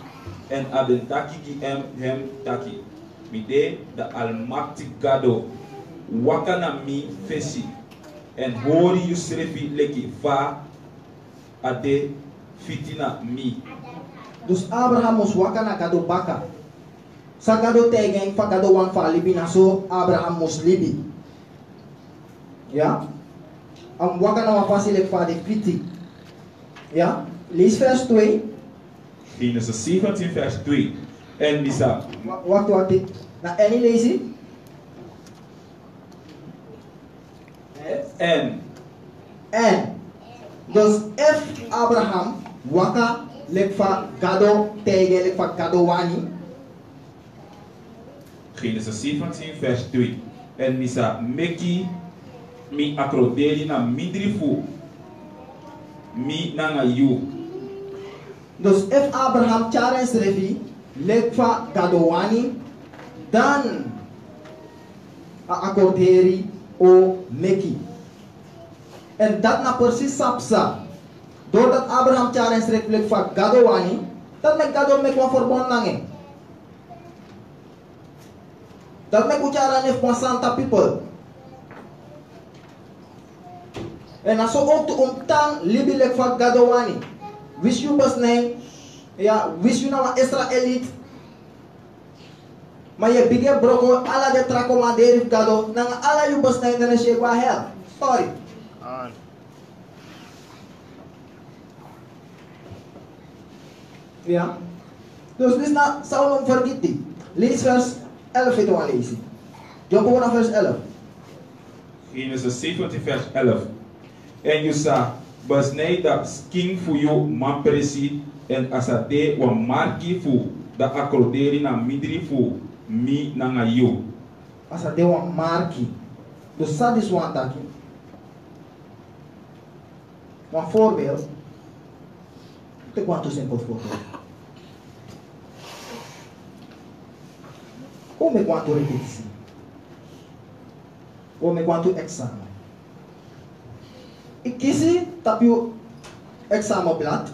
en aɓen takiki hem hem taki. Mi ɗe da almacti gado wakana mi fesi en hoori yusrefi leki faa ade fitina mi. Dus abraham mos wakana gado baka. Sa kado tegen fa kado wan fa libi na so Abraham moest libi. Ja? Am wakker na wafasi lek fa de fiti. Ja? Lees vers 2. Genesis 17 vers 2. En misa Wa- Wacht, wacht. Na any lazy? en En. Dus if Abraham wakker lek fa kado tegen lek fa kado wani. Genesis 17 vers 2. En misa meki mi akroderi na midri fu mi nanga yu. Dus if Abraham charen srefi lek fa kado wani. Dan a accorderi o meki. En dat na precies sapsa. Doordat Abraham charen srefi lek fa kado wani. Dat mek kado mek wa verbond nange. Dalmek ucaranih plasanta people. Eh, en aso ook te omtang lebih van gadawani, Wist je pas ya Ja, wist je nou Israëliet? Maar je broko ala de tracomaderi gado. Nang ala je pas nee, dan is je hel. Sorry. Ah. ya, terus dit is na Salomon vergeten. Lees 11 al lezen. Jobbe 1 vers 11. Genesis 17 vers 11. En je zegt, besnijd dat king voor jou man presi en asate wa marki voor da acorderi na midri voor mi na nga yo. Asate wa marki. Do dat is wat dat Een voorbeeld. Ik heb. Come quanto ripeti. Come quanto exame. Ikisi tapio exame plat.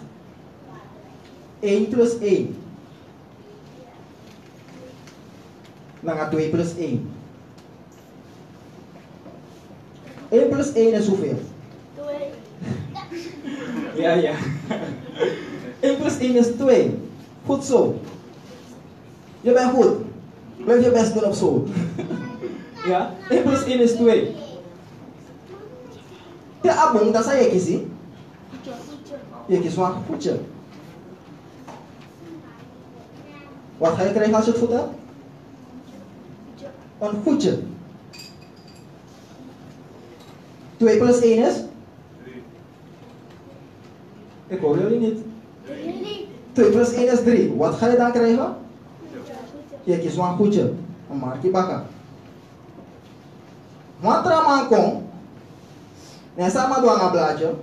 A plus A. Mga 2 plus A. A plus é na sufir. 2 Yeah, yeah. A plus A is 2 Goed zo. Je bent goed. Blijf je best doen op school. [LAUGHS] ja? 1 plus 1 is 2. De abong, dat zei je kiezen. Je kiest een voetje. Wat ga je krijgen als je het goed hebt? Een voetje. 2 plus 1 is? Ik hoor jullie niet. 2 plus 1 is 3. Wat ga je dan krijgen? que é que são acuja, o mar que baca. Matra mancom, nessa arma do anablaja,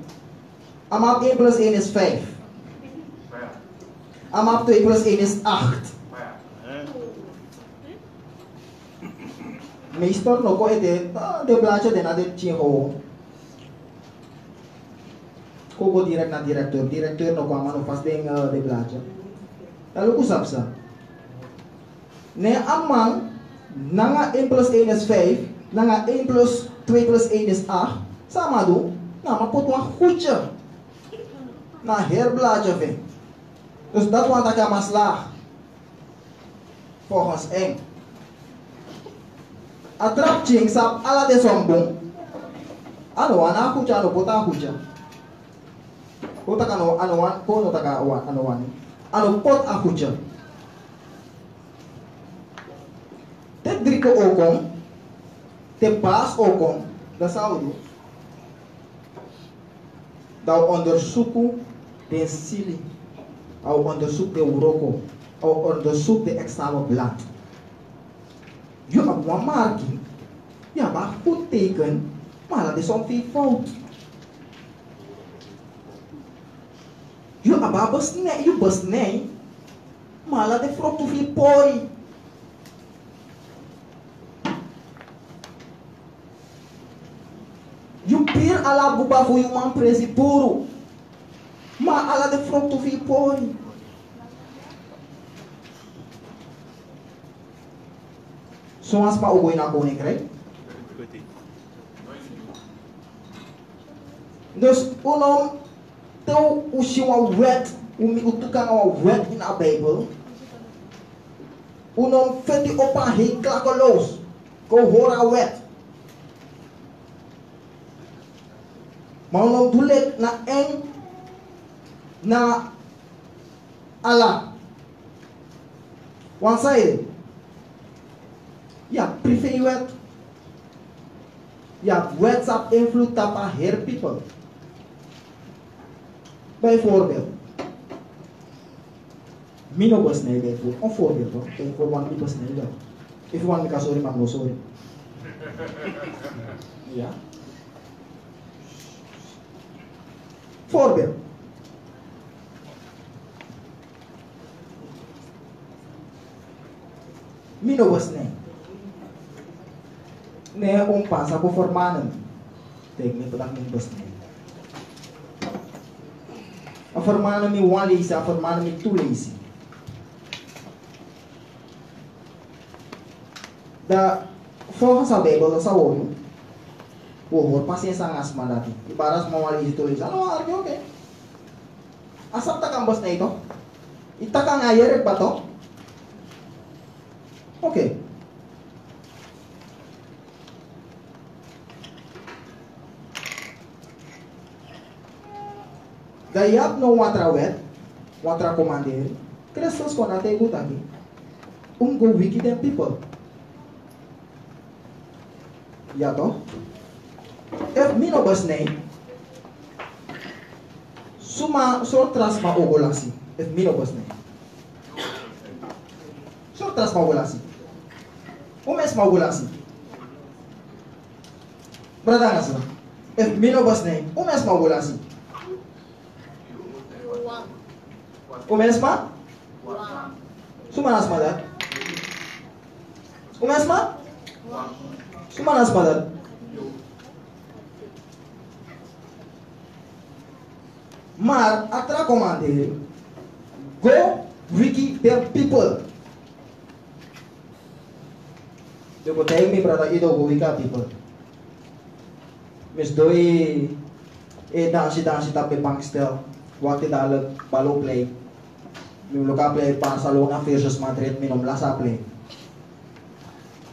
a map 1 plus 1 is 5. A map 2 plus 1 is 8. Meester eh, no ko ete, de blaja de na de chingo. Kogo direct na director, director no ko amano fast ding de blaja. Lalu kusap sa. Ne amang, nanga 1 plus 1 is 5, nanga 1 plus 2 plus 1 is 8, sama do, na mapot een goedje. Na herblaadje vind. Dus dat want ik maar slaag. Volgens eng. Atrap ching sap ala de sombong. Ano wana kucha ano pota kucha. Kota kano ano wan kono taka wan ano wan. Ano pot a kucha. Te driko okong. Te pas okong. Da saúde. Dau onderzoeken den sili. Au onderzoek de uroko. Au onderzoek de externe blad. Je hebt een marking. Ja, maar goed teken. Maar dat is something fout. Je hebt een besnij. Je besnij. Maar dat is vrot of je pori. ala buba huyuman prezi buru. Ma ala de frontu vi pori São pa ugoi na kone krei? Dus ulam teu o chão wet red, o tucano wet in na Bíblia. O nome fete opa rei clacolos, com hora wet. mau mambulik na eng na ala. One side ya prefer wet ya whatsapp up influence tapa hair people bijvoorbeeld mino was never voor on voorbeeld hoor ik one people nega if one sorry mango sorry. [LAUGHS] Ya. yeah. Forber. Minowasne. Ne umpas aku formanen. Teknik petang minowasne. A formanen mi walisi, a formanen mi tulisi. Da forra sabebala sa olho. Wah, pasnya sangat lagi. Ibarat mau wali itu insya Allah arti oke. Asap takang bos na ito. Ita kang ayerek ba to? Okay. Gayap no watrawet, watra commander, Kristus ko ibu gutagi. Umgo wiki people. Ya toh? If mi no suma so transma ogolasi. If mi no bus nei. So transma ogolasi. O mes ma ogolasi. Brada ngasna. If mi no bus ma ogolasi. O ma? Suma nas madat. O mes ma? Suma nas madat. Maar, atra commande, go wiki their people. Wat hij me brada ido go wiki people. Mis doi e dansi dansi tape bankstel. Waktu dalam balo play. Mi loka play Barcelona versus Madrid minom lasa play.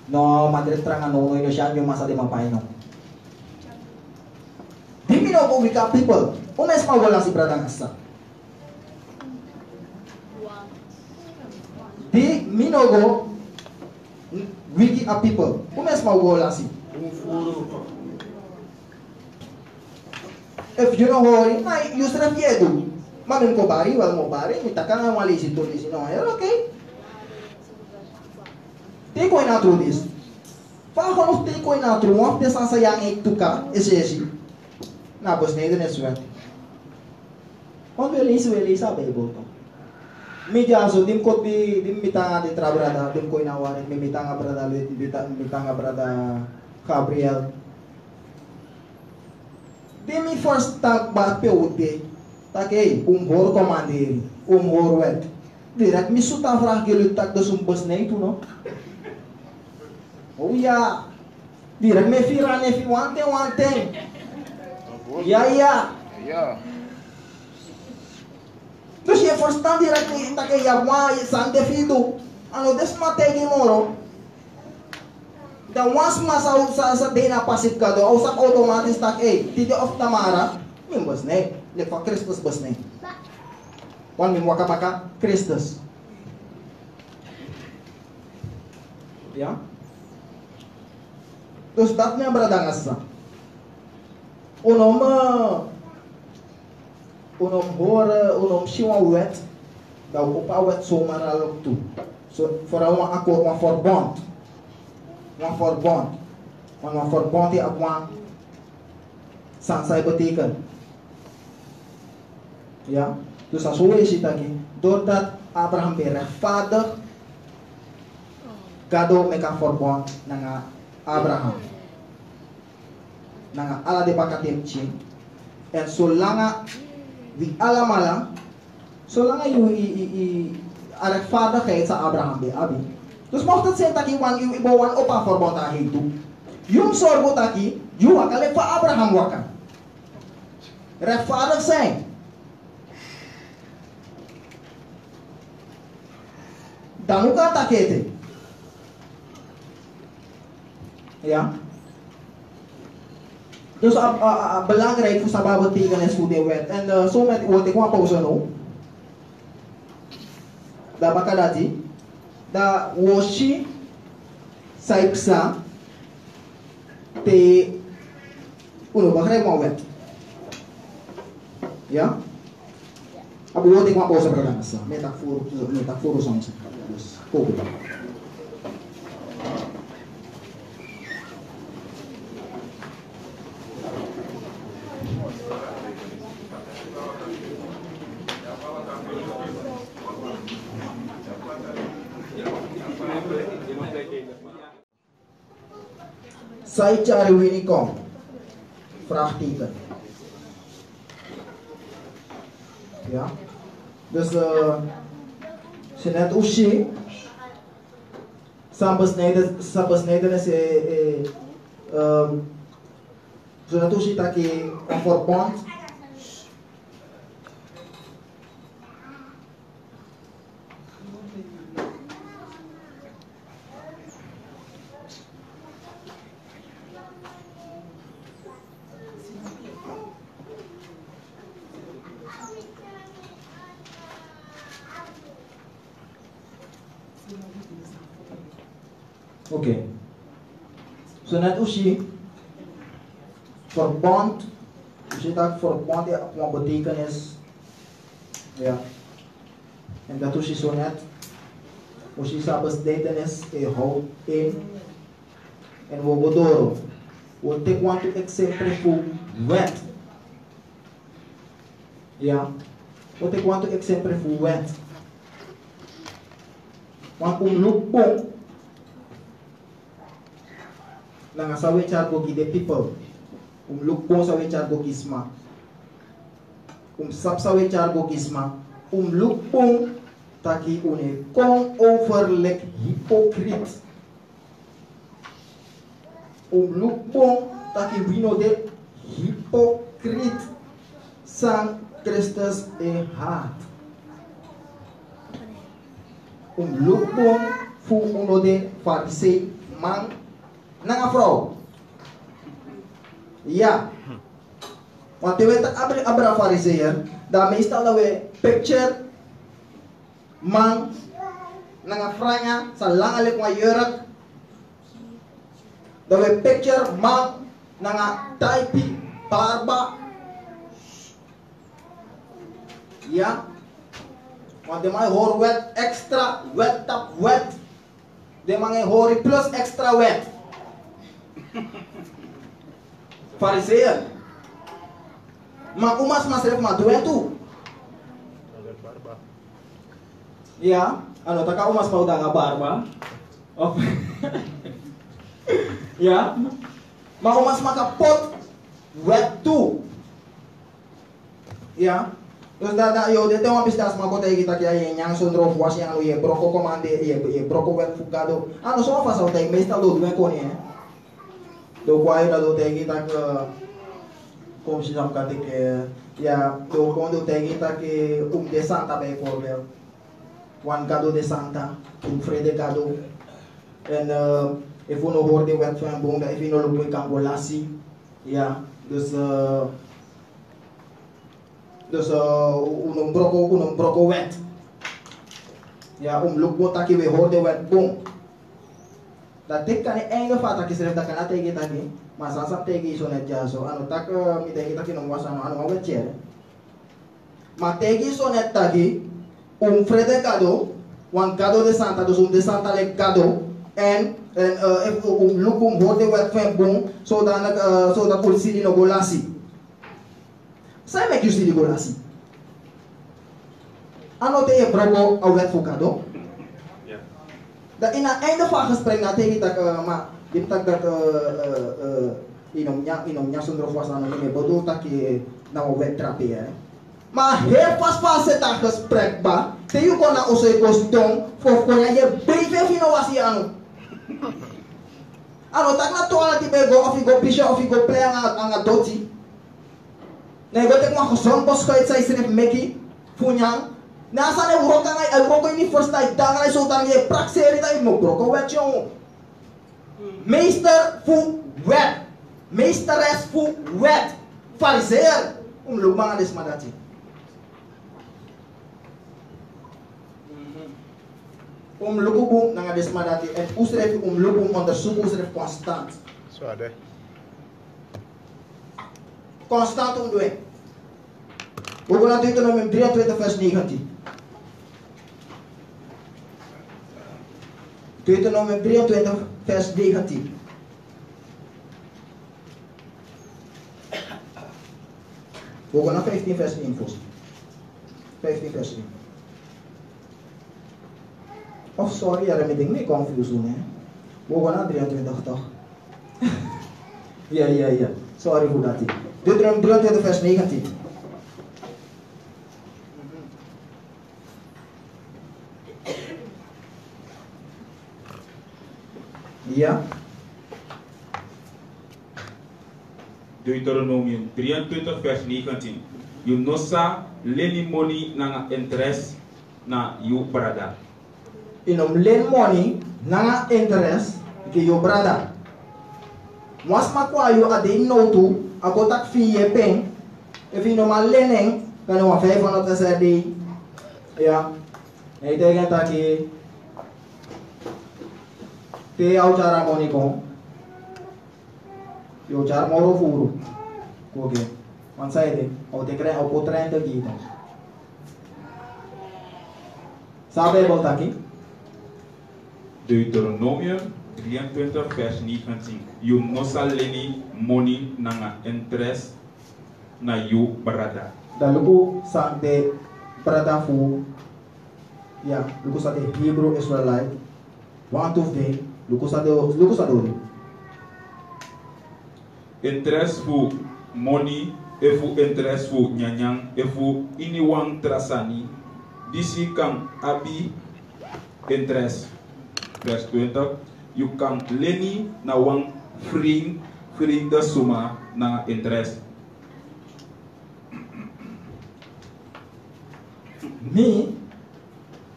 No Madrid trangan no no siya yung masa di mapaino. know who we become people. Umes mawala si Pradang Asa. Di minogo wiki a people. Umes mawala si. If you know how, may use na piedo. Mamin ko bari, wal mo bari, kita ka nga malisi to lisi no. Okay? Tikoy na through this. Paano tikoy na through? Wapte sasayang iktuka, isi isi. నాకు స్నేహితుని చూడండి Quando ele isso ba yung boto. May jaso, dim ko di dim mitanga di trabrada dim ko inawari mita mitanga brada di mitanga brada Gabriel. Demi first tag ba eh, takei umbor komandiri umbor wet. Direk mi suta frah gelut tag do sumbos na itu no. Oh ya. Direct me firane fi wante wante. Iya iya. Iya. Terus ya, time dia rakni ya, anu, inta ke ia wa sante fidu. Ano des mate gi moro. Dan once masa usaha sa dena pasif ka do sak otomatis tak eh tidak of tamara. Min bos ne. Le Kristus bos nih. Wan min waka maka Kristus. Ya. Terus datnya berada ngasih. Un om, un om boren, un om siwa wet, da we pa wet zomaar naar op toe. So, for bond. akkoord, for bond, Een verbond. Want een verbond die sa een sansai Ya? Ja? sa dat zo is het dan. Doordat Abraham berechtvaardigd, oh. Gado meka Abraham nanga ala de pakatim chin and so langa wi ala mala so langa yu i i i arechtvaardigheid sa Abraham de abi. Tus mocht het taki dat je yu ibo wan opa for bota hitu yum sorbo taki yu wakale fa Abraham waka Refada saya, dan Danuka aan takete ya? there's a, a, a belang right sabab Sababa Tigan and went. And uh, so met what they want to know. Da bakadati. Da woshi saipsa te ulo bakre mo wet. Ya. Abu wote kwa bosa programa sa. Metaforo, metaforo sa mga sa. Cari winikom. Vraagteken. Ja. Dus uh, ze net ushi. Sa besneden, sa besneden is eh, eh, um, ze net ushi taki een verbond. și verband, je dat verband ja, van betekenis. Ja. En dat is zo net. Ons is abestetenis e hout in. En we bodoro. We te quanto exemplo fu wet. Ja. We te quanto exemplo fu wet. Want um no ponto nanga sa wechar go people. Um lukbong sa wechar go gisma um sap sa wechar go gisma um lukbong taki une. Kong overlek hypocrite. Um taki wino de hypocrite. Sang Christus e hart um lukbong fu uno de man nang afro? Iya. Wanti weta abri abra fariseyan dami istalawe picture mang nang afranya salangalek wa iya, yurak dawe picture mang nang taipi barba. Iya. Want demai hor wet extra wet tap wet. Demai hori plus extra wet. Fariseer. Maar umas mas ref ma doe tu. Ya, ano taka umas pa udah barba. Of [LAUGHS] Ya. Mau umas maka pot wet too. Ya. Terus dada yo de tema bisdas ma kota kita kia yang yang sundro fuas yang ye broko komande ye ye broko wet fugado. Ano so fa sa utai meestal do due koni eh. Do kwayo na do te kita ke como se chama kate ke ya do quando te kita ke um de santa be voorbeeld. Juan Gado de Santa, un Frede Gado. En uh, if we no hoor de wet van Bonga, if we no look kan golasi. Ja, dus uh, dus uh, un broko un broko wet. Ja, um mo taki we hoor de wet bong. Dat dik kan einde van taki schrijf dat tegen taki. Maar san san tegen zo net ja zo. Ano tak uh, mi tegen taki no wasa no ano wet chere. Maar tegen zo net taki um Frede Gado, de Santa, dus um de Santa le en, en uh, look um hoor de wet van bong, zodat uh, zodat ul sili no golasi. Sai mek you sili golasi. Ano je broko a. Dat ina het of van het nate kita ke mak kita ke inom nya inomnya inomnya sundro fasan ini bodu tak ki nau wet terapi ya. E. Ma he pas pas ta dat gesprek ba, te yu kona na osoi kos dong, fof kon ya je brieven vino wasi anu. Ano tak na toa na tipe go of go pisha of go play ang ang doti. Na go tek ma kosong bos ko it sa isrep meki funyang Nasa ne uro ka ngai uro ko ini first time da ngai so tang ye prakseri ta mo bro ko wet yung. Meester fu wet. Meesteres fu wet. Fariseer. Um lubang alis madati. Um lubung nang alis madati en usref um lubung onderzoek usref constant. Suade. Constant om doen. We gaan naar Deuteronomium 23 vers 19. Deuteronomium 23 vers 19. We gaan naar 15 vers 1 volgens. 15 vers 1. Of sorry, ja, ik denk niet confused. We gaan naar 23 toch? Ja, ja, ja. Sorry voor dat. Deuteronomium 23 vers 19. dia Deuteronomy 23 vers 19. You nosa leni money nanga interest na you brother. Inom len money nanga interest ke you brother. Mas makwayo ade notu agotak fiye peng. If inom a lening, kanu wa 500 SRD. Ya. Yeah. gen ta ki पे අවචාරාමෝනිකෝ योचार मोरो फूरो हो गया कौन सा है और देख रहे हैं अपोत रहे हैं तो गीत है साफ़ है बहुत आगे Deuteronomium 23 vers 29 You nosal leni moni nanga entres na you brada Da luku sang de brada fu Ya, luku sa de Hebrew Israelite One of them de sa do interest fu money e fu interest fu nyanyang e fu ini wang trasani. Disi kan abi interest vers 20 you kan leni na wang vriend vrienden suma na interest me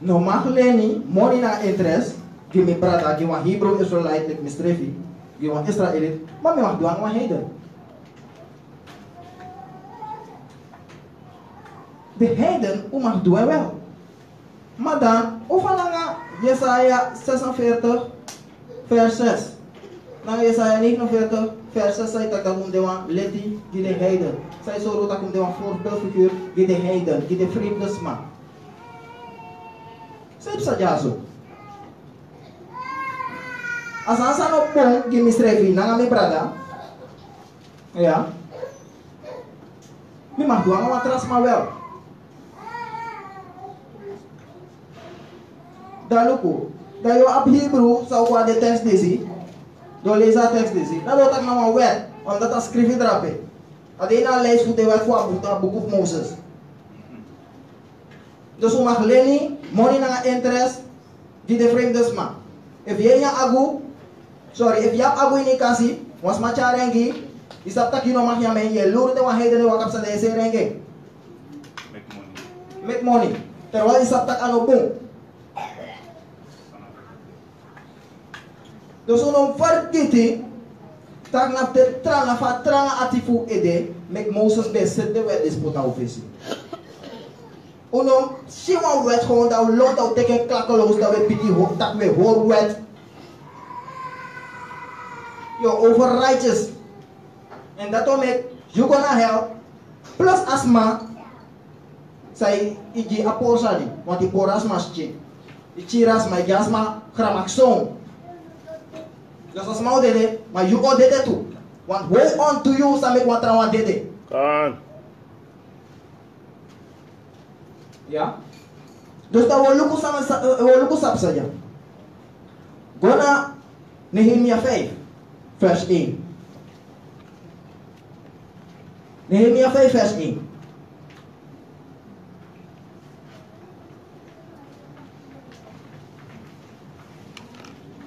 no mag leni money na interest gi mi brada gi wan Hebrew Israelite like mistrefi gi wan Israelite maar mi mag duang wan heden de heden u mag doen wel maar dan nga Jesaja 46 vers 6 na Jesaja 49 vers 6 sai tak dakum dewa leti gi de heden sai soro takum dewa voorbeeldfiguur gi de heden gi de vriendesman Sempre saja so. Asan asal-asal no pong gimis Revina nga berada brada. Ya. Mi mahduang ang matras mawel. Daluku. Dayo ab Hebrew sa uwa de text disi. Dole tens desi disi. tak na mga wet. Onda ta skrivi drape. Adi na leis fute wet fwa buta Moses. Dus umah leni, moni na interest, di de frame desma. If ye agu, sorry, if je hebt agu in kasi, was ma charengi, is dat tak you no mag ya men je lure de wa heden de wa kapsa de se rengi. Make money. Make money. Terwijl is dat tak ano boom. Dus unom vergeten, tak na te tranga fa tranga atifu ede, make Moses best de wet is put na office. Unom, si wan wet gewoon dat we lot dat we teken klakkeloos dat we piki ho, tak we hoor wet. you're over righteous. And that will make you gonna hell. Plus asthma, say igi aposali, di, wanti asma mas ci. Ichi ras my asthma asma kramakson. Just asma o dede, ma you go dede tu. Want hold on to you samik watra wan dede. Kan. Ya. Dosta woluku sama woluku samen, wil. Gona Nehemia ya 5. Vers 1. Nehemia 5, vers 1.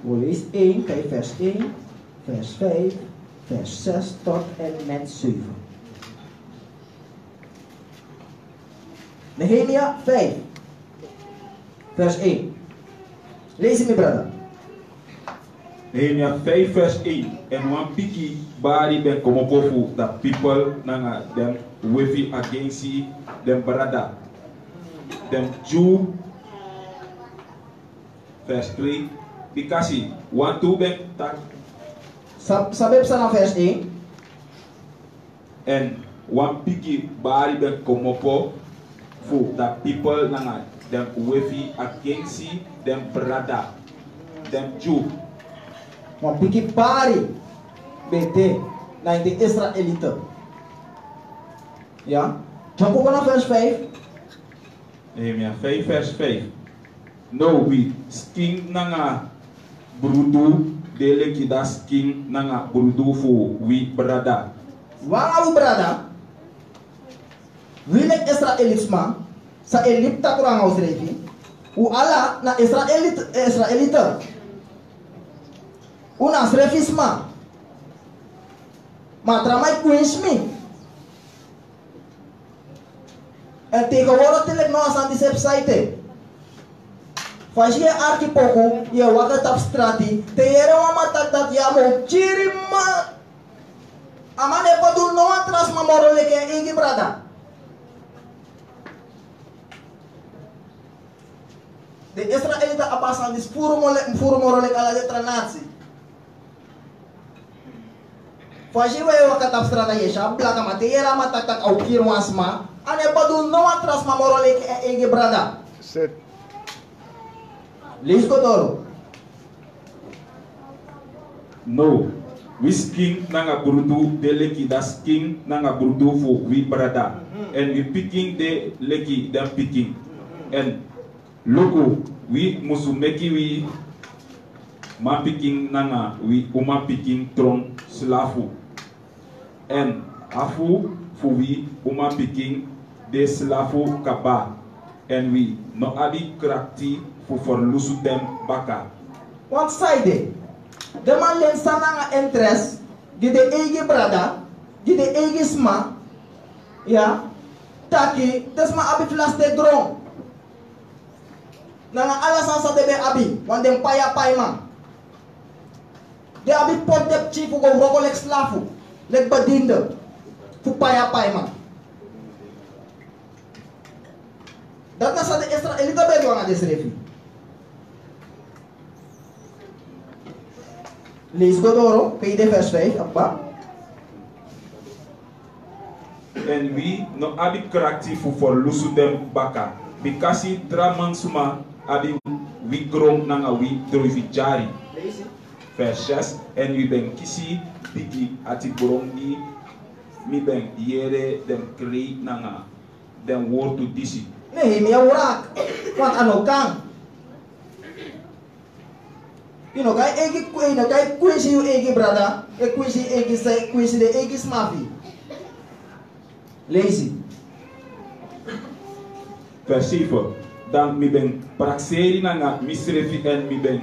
We lezen 1, kijk vers 1, vers 5, vers 6 tot en met 7. Nehemia 5, vers 1. Lees het, mijn brother. Nehemia 5 vers 1. En one piki bari ben komo pofu that people nanga them wevi against them brother. Them Jew vers 3. Because one two ben tak Sa- Sabi sa na vers 1. and one piki bari ben komo po fu that people nanga them wevi against them brother. Them Jew. Want piki pari bete na de Israelite. Ja? Komen we naar vers 5. Nehemia 5 vers 5. No we skin nanga brudu dele kida skin nanga brudu fu we brada. Abu brada. Winek Israelisma sa elipta kurang aus revi. U ala na Israelit Israelite. Una srefisma. Maar tramai kuinsmi. En tegenwoordig til ik nog eens aan die website. Faz je arki tap strati, te dat ya mo chiri ma. Amane padul no atras ma moro leke igi brada. De Israelita apasan dis puro mole puro moro leke Fajiba yo wakat abstrata yesha blaka mate ya mata tak au kiru asma, ane padu no atras ma moro leke e ege brada. Set. Lisko toro. No. Wis king nanga burdu de leki das king nanga burdu fu wi brada. Hmm. And we picking de leki dan picking. And loko wi musumeki wi ma picking nanga wi uma picking trong slafu en afu fuwi uma piking de fu kaba. En wi. No abi krakti fu forlusu dem baka. One side de? Man len sananga interest. Gide egi brada. Gide egi sma. Ya taki desma abi flaste grong nanga alasan sa debe abi. Wan dem paya payman de abi pot dep chifu go rogolex lafu. Legbaddinda Dat na sa extra ele também deu uma desrefi. Lees Godoro, PD vers 5, apa? En we no abit karakti fu for lusudem baka. Bikasi dramansuma abi wigrom nang awi drojvi jari. Vers 6. En ben kisi digi ati borongi mi ben yere den krei nanga den wortu disi a wurak wan ano kang Ino kai egi kwe na kai kwe si egi brada, e kwe si egi sa kwe si de egi smavi. Lazy. Vers 7. Dan mi ben praxeri nanga misrevi en mi ben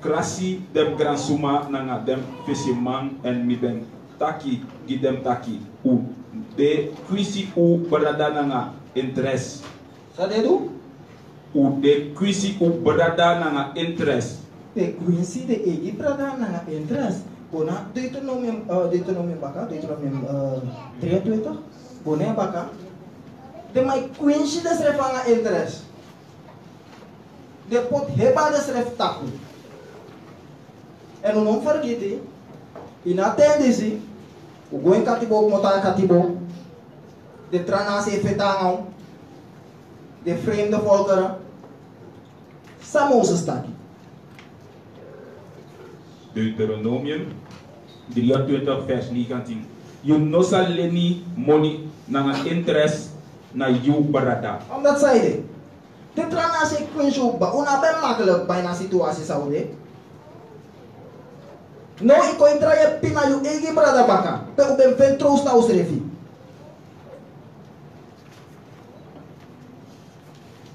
krasi dem gran suma na nga dem fisiman en mi ben taki gidem taki u de kwisi u berada na nga interest Sa dedo? u de kwisi u berada na nga interest De kwesi de egi brother na nga interest. Bona Deuteronomium uh, Deuteronomium baka, Deuteronomium uh, 23. Bona baka. De mai kwesi de srefa nga interest. De pot heba de sref taku. En não vergete, e na tendência, o goen katibo motar katibo, de tranase fetangão, de vreemde volkeren, Samosa está aqui. Deuteronomium 23 vers 19 you no sal leni money na interest na you berada Omdat zij de, de tranase kwensje ba, una ben makkelijk bij na situatie saúde. No encontraria pina yu egi brada baka. Pe u ben ven trous ta usrefi.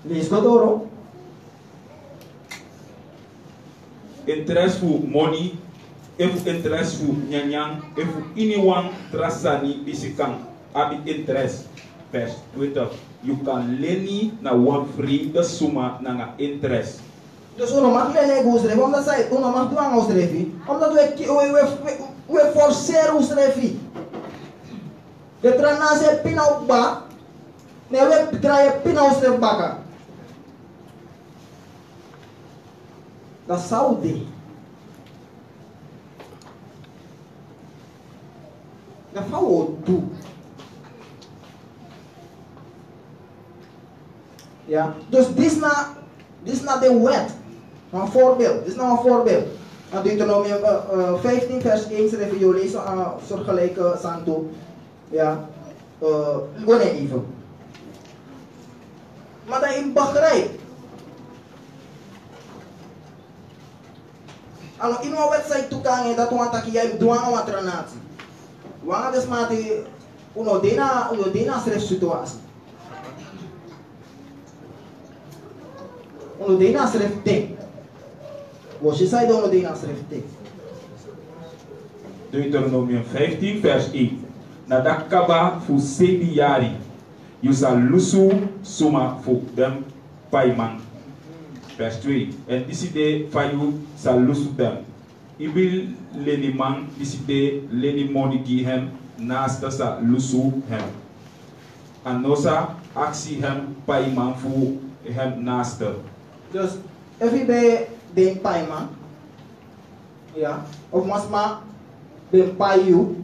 Lisco doro. Interest for money, if interest for nyanyan, if anyone trasani bisikan, abi interest. Verse 20. You can leni na wan free the suma na nga interest. Dus o nomad le neg usrefi, omda sa o nomad tu ang usrefi, omda tu ek o e o e. De trana se pina o ba, ne we trae pina usref baka. Da saúde. Da saúde tu. Ja, dus dis na dis na de wet. Een voorbeeld, dit is nou een voorbeeld. En Deuteronomium uh, uh, 15 vers 1 schrijf je lezen aan soortgelijke santo. Ja, uh, even. Maar dat je begrijpt. Ano, in een website toegang dat want dat jij douane wat tranatie. Wanga des mati uno dena uno dena schrijf situatie. Uno dena schrijf ding. Você sai da uno dena schrijf ding. Deuteronomium 15 vers 1 nadat kaba fu sebi yari you zal lusu suma fu dem paiman. Vers 2 en diside fayu zal lusu dem. Ibil leni man diside leni moni gi hem nasta sa lusu hem. Anosa aksi hem paiman fu hem nasta. Dus even bij de paiman. Ja, of mas ma ben payu.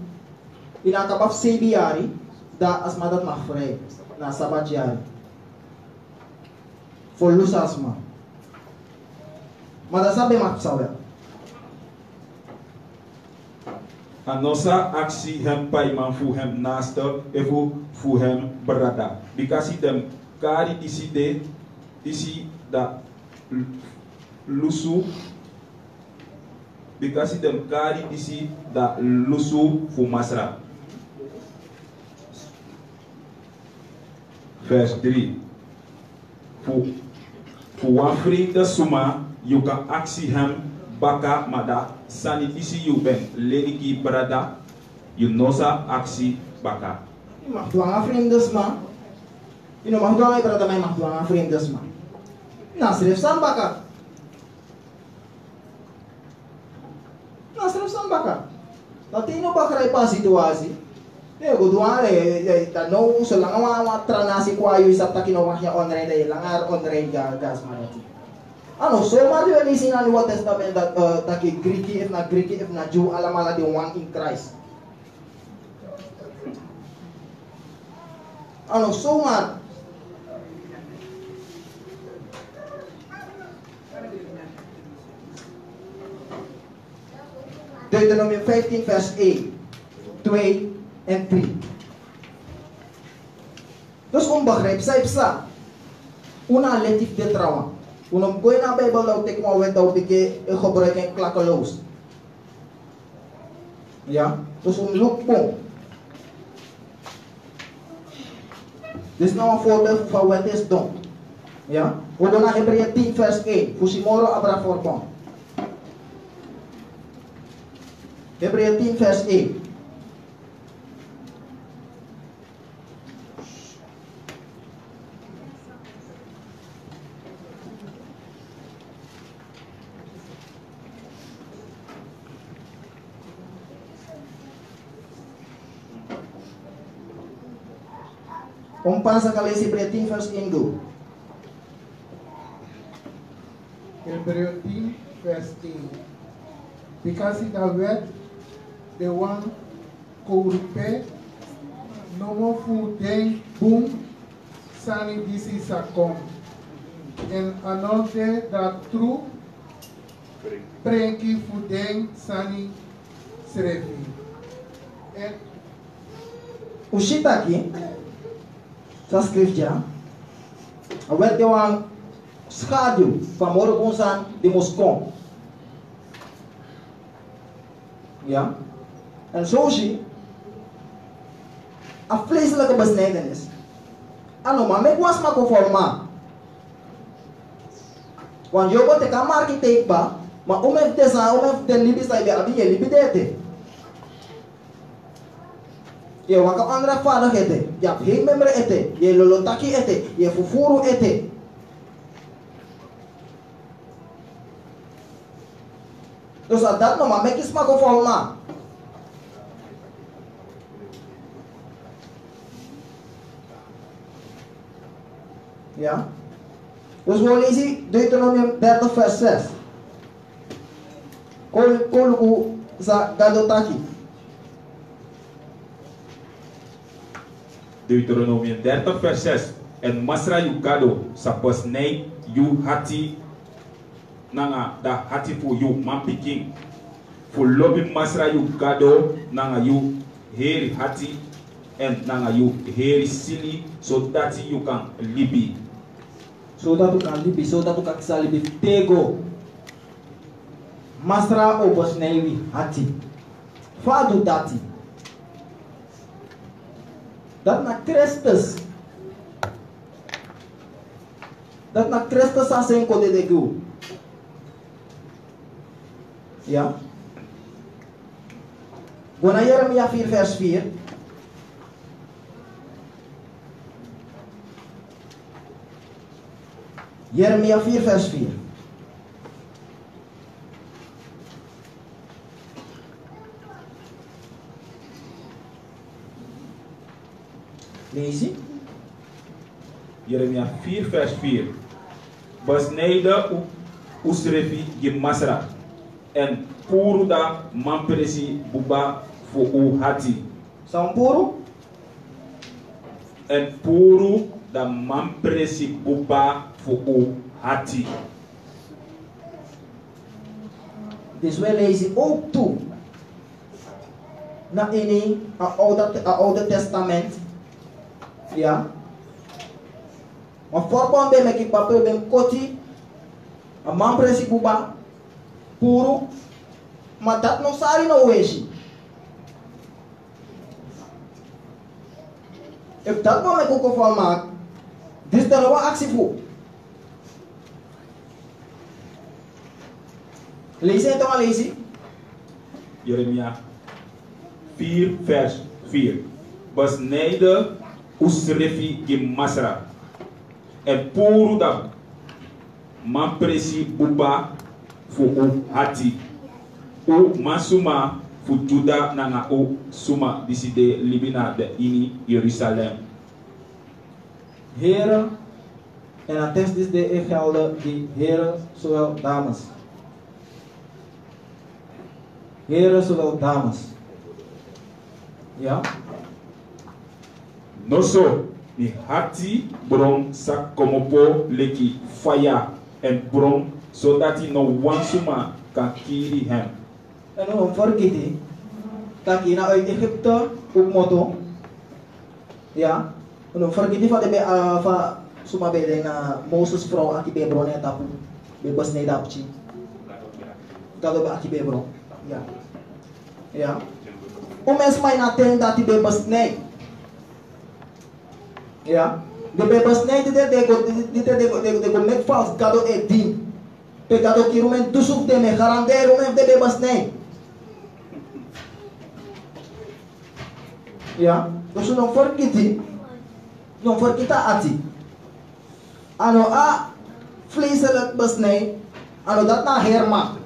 In een kabaf sebi jari. Da as ma dat mag. Na sabat jari. Voor lus asma. Maar dat sabe mag sawe. Anosa aksi hem paiman fu hem nasta efu fu hem berada. Bikasi dem kari isi de isi da lusu bikasi dem kari isi da lusu fu masra. Vers 3. Fu fu wafri de suma you kan aksi hem baka mada sani isi you ben leni ki berada you nosa aksi baka. Mag dwanga vreemdes man. Je mag dwanga je brada, maar mag dwanga vreemdes man. Sambaka. Nasref sambaka. saan ba ka? Latino ba situasi? Eh, kuduare, eh, tanong, so lang ang mga tranasi ko ayo langar on gas manati. Ano, so mario ay isin ang Newa taki Greeky if na Greeky Jew alam ala in Christ. Ano, so mario, Deuteronomium 15 vers 1, 2 en 3. Dus onbegrijp, zij psa. Una letif de trauma. Unom gooi na Bijbel daw tik mo wet daw pike e gebruik en klakkeloos. Ja, dus om loop po. Dit is nou een voorbeeld van wat is doen. Ja, we gaan naar Hebreeën 10 vers 1. Fusimoro abra voorkom. Hebreeën 10 8. 1. Umpan sekali si breathing first Indo. Hebrew 10 verse 10. Because in the Dewan, Kourupé, Nomofu Deng Bum, Sani Disi Sakom. And another that through Prenki Fudeng Sani Serevi. O Shitaki, transcription, awet dewan schaduw van Morgensan de Moskou. Ja? En zo zie a vleeselijke besnijdenis. Ano, maar ik was maar conforma. Want je wordt een markt teekba, maar om even te zijn, om even te libi zijn, abi je libi dete. Je waka andere vaardigheden. Je hebt geen member ete. Je lolotaki ete. Je fufuru ete. Dus at dat moment, make smaak of allemaal. Ja? Dus we lezen Deuteronomium 30 vers 6. Kol kolu sa gadotaki. Deuteronomium 30 vers 6. En masra yu gado sa posnei yu hati nanga da hati fu yu mampiking. Fu lobi masra yu gado nanga yu heri hati en nanga yu heri sili so that you can libi. soda tukalibi soda tukakisalibi tego. Masra o obosnewi hati. Fadu dati. Dat na crestas dat na crestas a sen kode de gu ja Gona Jeremia 4 vers 4 Jeremia 4 vers 4. Lees je? Jeremia 4 vers 4. Basneida u usrefi gi masra en puru da mampresi buba fu u hati Sampuru? en puru da mampresi buba fu u hati. Dus wij lezen ook toe naar in een oude, oude testament. Ja. Maar voorkom ben ik papel ben koti. A man presi buba. Puro. Maar dat nog sari no wees. If dat ik ook van maak. Dit is dan wel actie voor. Lees het toch al lezen? Jeremia 4 vers 4. Basneida usrefi gi masra en puru da mampresi buba fu u hati u masuma fu juda nanga u suma disi de libina de ini Jerusalem. Heren, en attest is de gelden die heren zowel dames. Heren zowel dames. Ja? Noso ni hati bron sa komopo leki fire en bron zodat hij no wansuma kan kiri hem. En om vergeten, dat je uit Egypte ook moto. Ja? En om vergeten van de uh, van Suma bele na Moses vrouw aki bebro ne tapu. Bebas ne dapchi. Gado ba aki bebro. Ja. Ja. O mens mai na ten dati bebas ne. Ja. De bebas ne de de go de de go met fals gado e din. Pe gado ki rumen tusuk de me garande rumen de bebas ne. Ja. Dus non forkiti. Non forkita ati. Ano a vleeselijk besnij. Ano dat na herma.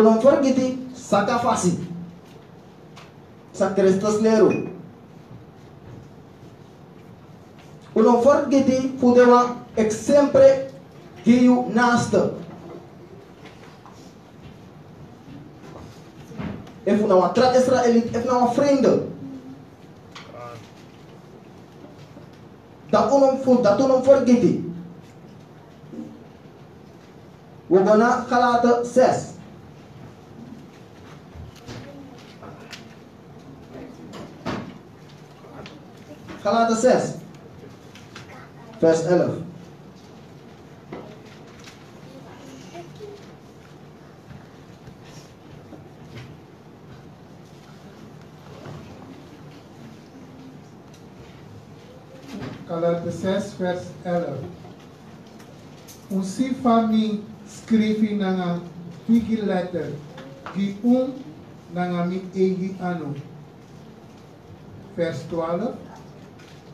Evangelho que saca fácil. Sacrestas nero. Ulo fort gidi pudewa exemple hiu nasta. Efu na wa tra Israelit, efu na wa vrienden. Dat unom fu, dat unom fort gidi. We gaan naar Galaten 6. Galaten 6. Vers 11. Galaten 6, vers 11. Um si fami scrivi nanga higi letter, gi um nanga mi egi ano. Vers 12.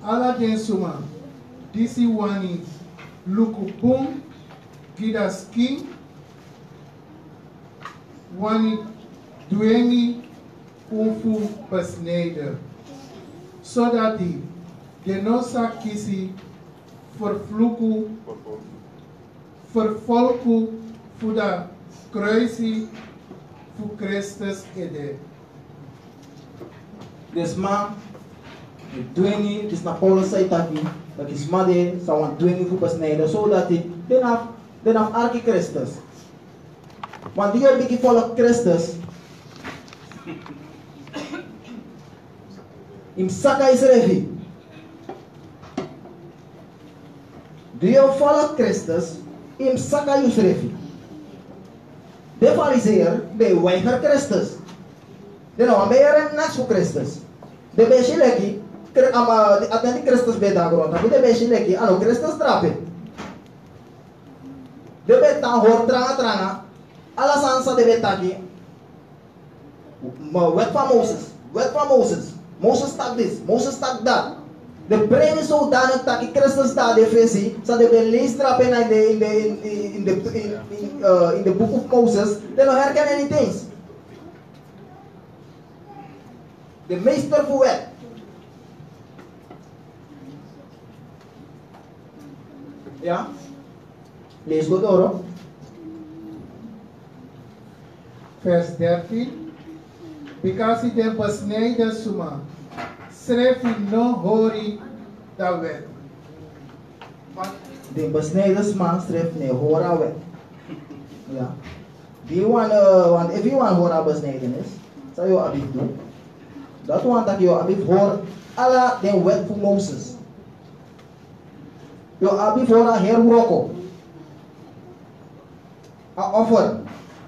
Aladensuma, Disiwani, Lukupum, Gidaski, Wani Duemi, Umfu Pasneida. Sodati, Genosa Kisi, Forfluku, Forfolku, Fuda Kruisi, Fucrestas Ede. Desma, ma, dwengi, dus na Paulus zei taki, dat is ma de, sa wan dwengi fu besnijden, zodat hij, den af, den af arki Christus. Want die heb ik volk Christus. Im saka is revi. Die volk Christus, im saka is revi. De fariseer, de weiger Christus. De nou, ben je niks voor Christus. De leki, ama atenti Christus be da grota, de beshi leki, ano Christus trape. De beta hor tranga tranga, ala sansa de beta ki. Ma wet van Moses, wet van Moses. Moses tak this, Moses tak that. De is zodanig dat ik Christus daar de versie, zodat de ben leest trappen in de in de in in de in in uh, in the book of Moses, dan herkennen niet eens. De meester voor wet. Ja? Lees goed hoor. Vers 13. Because de besnijden suma, schrijf je no hori da wet. De besnijdersman schrijft nee, hora wet. Ja. Die want, uh, want if you want hora besnijdenis, zou je abif doen. Dat want dat je abif hoor, alla den wet voor Moses. Je abif hora herbroko. A offer.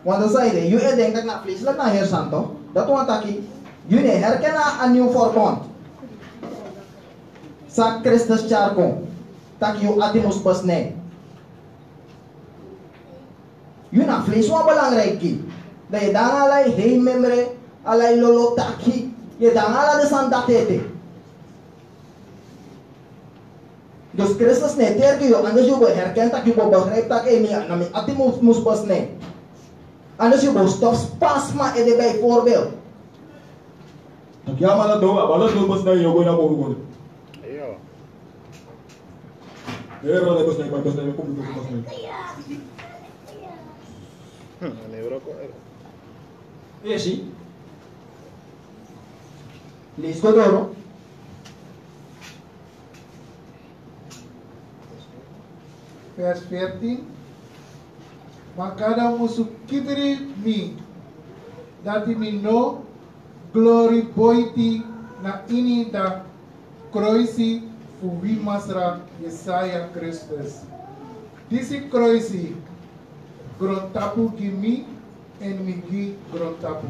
Want dan zei je, je denkt dat na vleeselijk naar Heer Santo. Dat want dat je herkennen een nieuw verbond. Sa Christus charkon. Tak je atimus besnij. Je na vlees wat belangrijk is. Dat je dan allerlei heen membre, allerlei lolo taki. Je Jos Kristus ne tergi yo anders yo bo herkent tak yo bo begrijp tak ini nami ati mus mus pas ne. Anders yo bo stof spasma ede bij voorbeeld. Tak ya mana do abalo do pas ne yo go na bo go. Yo. Erro de pas ne pas ne ko bu pas ne. Hmm, euro ko. Yes. Listo todo. Vers 14. Maar cada musu kitri mi, dat mi no glory boiti na ini da voor wie masra Jesaja Christus. Disi kruisi grontapu gimi en migi grontapu.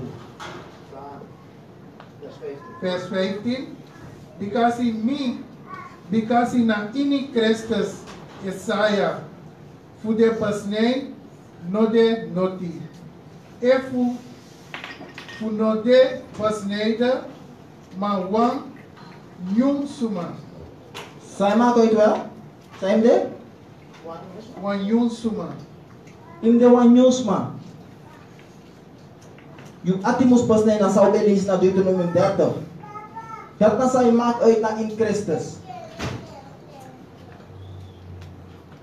Vers 15. Because in me, because in a ini Christus Yesaya, fude pasnei, node noti. Efu funode pasneida, ma wang nyum suma. Saima koi tu? Să de? Wan yun suma. Im de wan yun suma. Yung atimus pasnei na sa obelis na Deuteronomium 30. Kaya na sa imak ay na in Christus.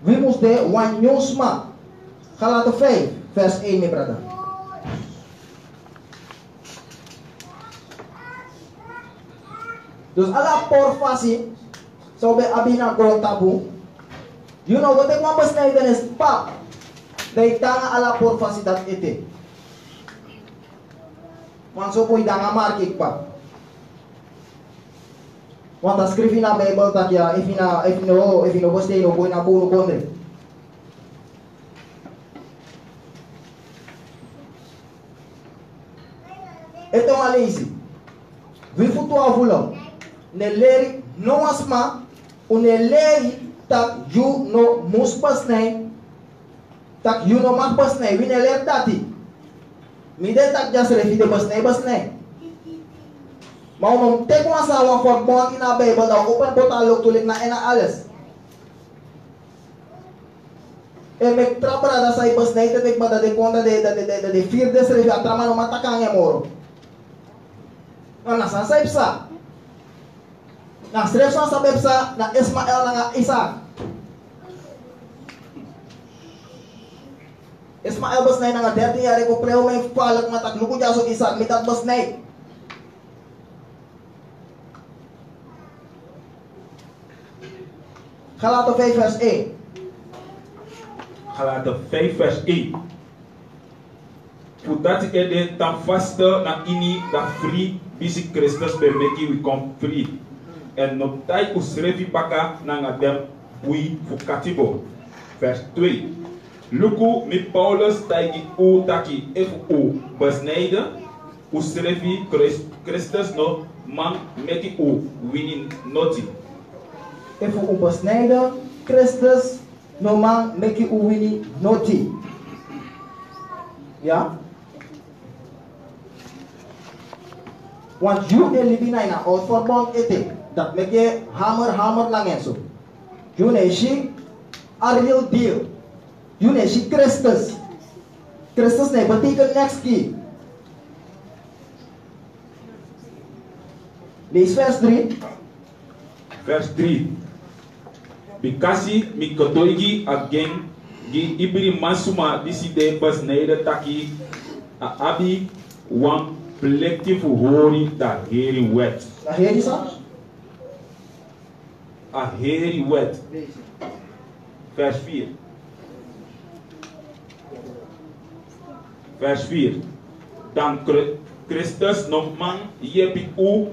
Wie moest de wan news man? Galaten 5, vers 1, mijn brother. Dus ala porfasi, so be abina grond tabu. You know what ik na ito is pap. Dahil tanga ala porfasi dat ite. Want so po idanga markik pa. Want a Wanta scrivina pe băltatia, efina, efino, efino băstei, o boina bulu conde. Eto malezi. Vi futu avulă. Ne leri no asma, une leri tak you no mus pasnei, tak you no mak pasnei, vi ne leri dati. Mide tak jas refi de pasnei pasnei mau nung te kong asawang for mo nabe, benda daw upan po talog tulik na inaalis. E eh, megtrapara da sa ibas na itetik ba dati kong dati dati dati dati fear des review at traman umatakang yung moro. Nga nasa sa ipsa. stress sa sa ipsa na Ismael na nga isa. Ismael bas na nga dati yari ko preo may palak matak lukod yaso isa mitat bas na Galaten 5 vers 1. Galaten 5 vers 1. Voordat ik de tan vaste na ini da free bisi Christus be meki we come free. En no tai usrevi baka na nga dem ui fukatibo. Vers 2. Luku mi Paulus taigi u taki if u besnijden. Usrevi Christ- Christus no man meki u winning noti. even onbesnijden Christus normaal meki uwini noti. Ja? Want jullie leven in een oud verband eten. Dat met je hammer hamer lang en You ne zien a real deal. You ne zien Christus. Christus ne betekent next ki. Lees vers 3. Vers 3. Bikasi mikotoigi again gi ibiri masuma diside basneida taki a abi wan plektifu hori da heri wet. A heri sa? A heri wet. Vers 4. Vers 4. Dan Christus nogman yepi u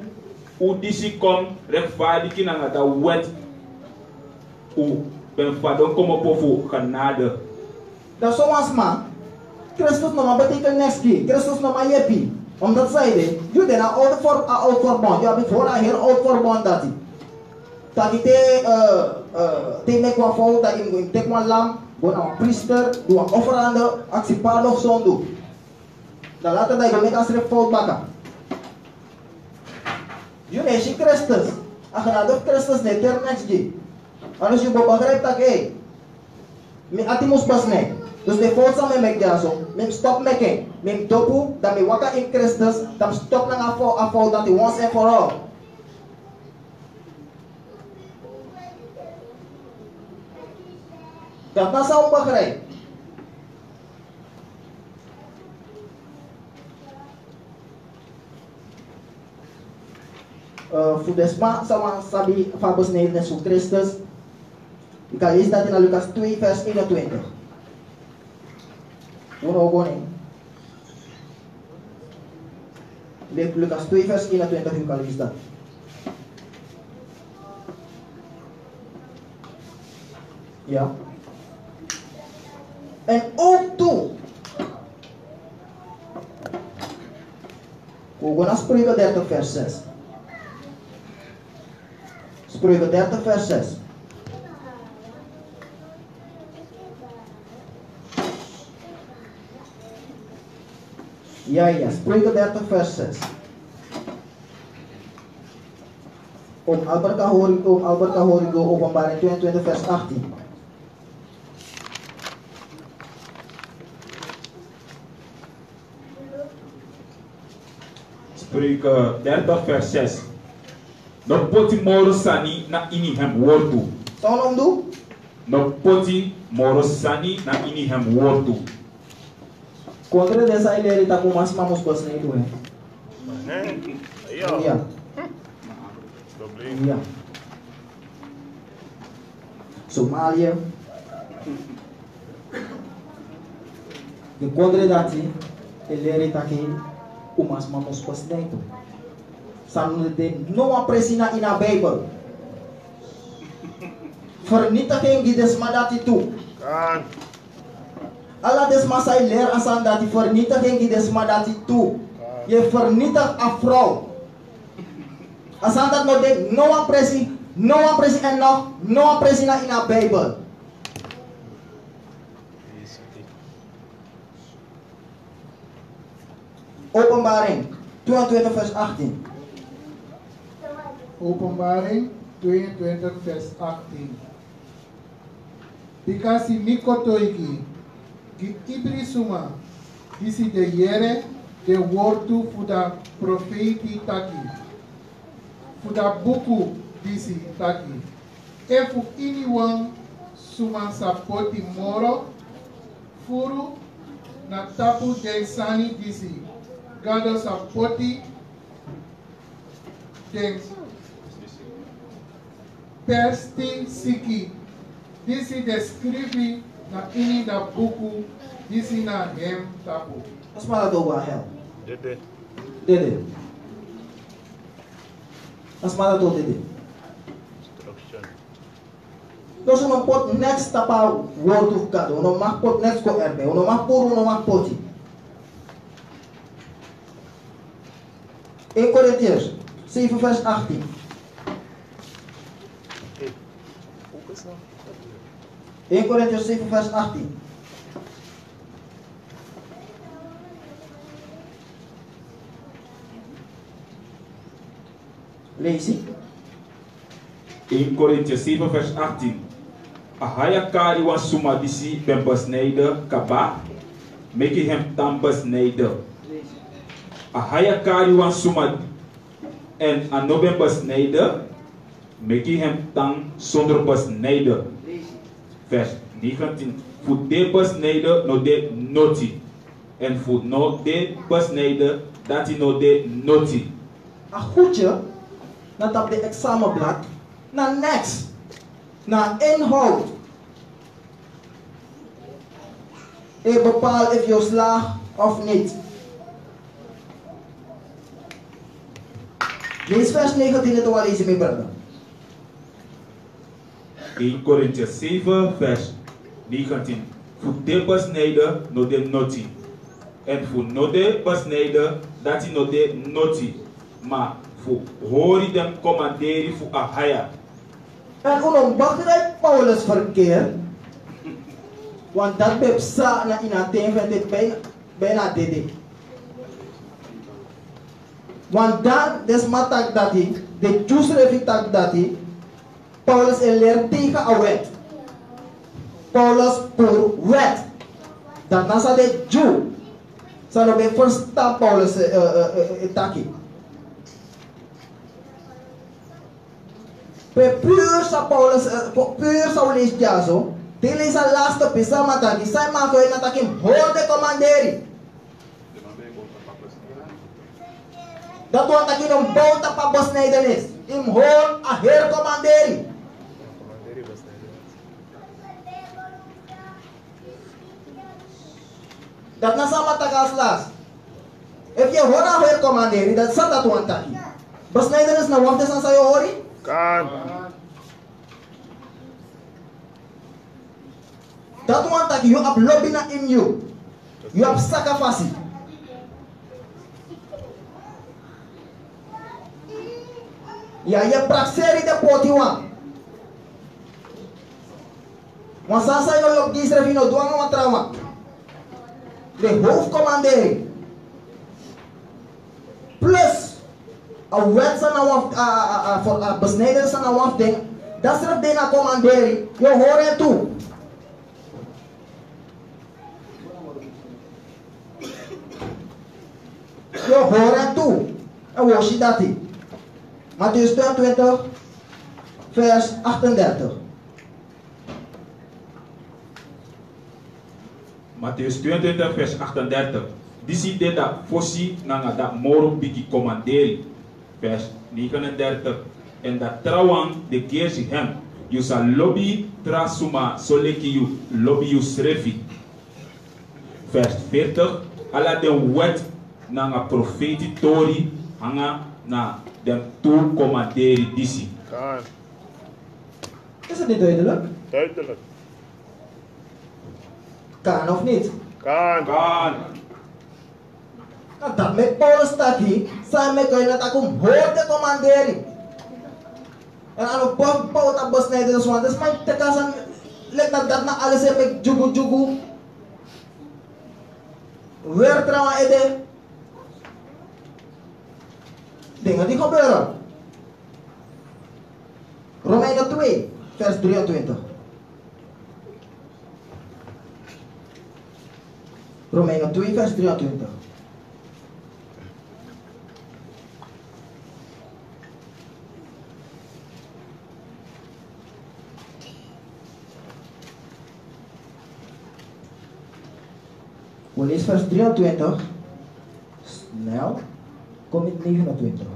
u disi kom rechtvaardigin aan dat wet ben fadon como pofu genade. Dat is zoals. Christus maar betekent next key. Christus maar jeppie. Omdat zij de, je den oude voor, oud verbond. Je hebt voor een heel oud verbond dat hij. Dat hij te, te mek wat fout, dat hij moet tek wat lam, gewoon een priester, doe een offerande, actie paar of zo'n doe. Dan later dat je met als er fout bakken. Neemt je Christus. Als je naar de Christus Ano siya babagray tak eh. Mi atimus basne. Dus de fosa me mek jaso. Mem stop making. Mem topu eh. da mi waka in Christus. Dat stop nang afo afo da ti once and for all. Dat na sa bagray. Uh, Fudesma sama sabi Fabus Neil Jesus Christus You can use that in Lucas 2, 1 Peter 20. You know what Lucas 2, 1 Peter 20, you can use that. Ja. En ook toen. We gaan naar Spreuken 30 vers 6. Spreuken 30 vers 6. Ja, ja, Spreuken 30 vers 6. Om Albert Kahorigo, om Albert Kahorigo, openbaring 22 vers 18. Spreuken 30 vers 6. No poti moro sani na ini hem wortu. Tolong do. No poti moro sani na ini hem wortu. Cu credința ele era cu maxima muscoasă în ele. Ia. Ia. Somalia. Din contra dati, ele era taki cu maxima muscoasă în ele. Să nu de apresina ina Bible. Fernita quem guides madati tu. Kan. Allah desma say leer asan dati vernietiging die desma dati toe. Je vernietigt een vrouw. Asan dat no de no presi, no one presi en nog, no presi na in a Bijbel. Openbaring 22 vers 18. Openbaring 22 vers 18. Because Mikotoiki, ki ibri suma, disi de de wortu fuda profeti taki. Fuda buku disi taki. Efu iniwan suma sapoti moro, furu na tapu de sani disi. Gado sapoti den Persti Siki. Disi descreve lakini ndabuku hisi na hem tapo. What's my dog wa hell? Dede. Dede. What's my dog dede? Instruction. Nós não pode next tapa word of God, não mais pode next go herbe, não mais por não mais pode. Em Coríntios 7 vers 18 1 Korintiërs 7 vers 18. Lees ik. 1 Korintiërs 7 vers 18. Ahayaka iwan sumadisi ben besnijden kaba, meki hem A besnijden. Ahayaka iwan sumad en anoben besnijden, meki hem dan zonder besnijden. Vers 19. Voor de besnijden no de noti. En voor no de besnijden dat no de noti. Een goedje, dat op de examenblad, naar next, naar inhoud. Je bepaalt of je slaagt of niet. Lees vers 19 het al lezen, mijn brother. 1 Corinthians 7, vers 19. Voor de besnijden, no de noti. En voor no de besnijden, dat hij no de noti. Maar voor hori dem commanderi voor ahaya. En begrijpt Paulus verkeerd. Want dat bepsa na inateen vindt het bijna, bijna dit. Want dan, des matak dat hij, de revitak dat hij, Paulus een leer tegen een wet. Paulus voor wet. Dat nasa de Jew. Zal we verstaan Paulus uh. Pe puur sa Paulus, puur sa ulis jaso, tili sa last pisa mataki, sa mako ina takim horde komanderi. Dat want taki ng bouta pa idanis. Im hol a her komanderi. that nasa aslas. If Yehovah hoyer commanderi, that sa tatuan taki. Bas na idanas na wante san sayo hori? God. anta ki. you have lobby na in you. You have sacrifice. Ya, ya prakseri de potiwa. Masa saya yo yok disrefino duang wa trauma. De hoofdcommandering. Plus, a wet sa na waf, a, a, a, for, a besneden sa na waf ding, dat is de na commandering, yo horen toe. Yo horen toe. En was je dat? Matthäus 22, vers 38. Matthäus 22 vers 38. Disi de da fossi nanga da moro bigi commanderi. Vers 39. En da trawan de geesi hem. You sa lobby tra suma soleki you lobby you srefi. Vers 40. Ala de wet nanga profeti tori hanga na dem tu commanderi disi. Is het niet duidelijk? Duidelijk. Kaan of needs. Kaan. Kaan. Kada may Paulus study, saan may kayo natakum hote komanderi. Ang ano, bang pa utabas na ito sa mga, may takasan, lektadat na alas ay may jugu-jugu. Where trawa ede? Dengan di kopera. Romaina 2, verse 3 20. Romeinen 2, vers 23. We lezen vers 23. Snel. Kom in 29.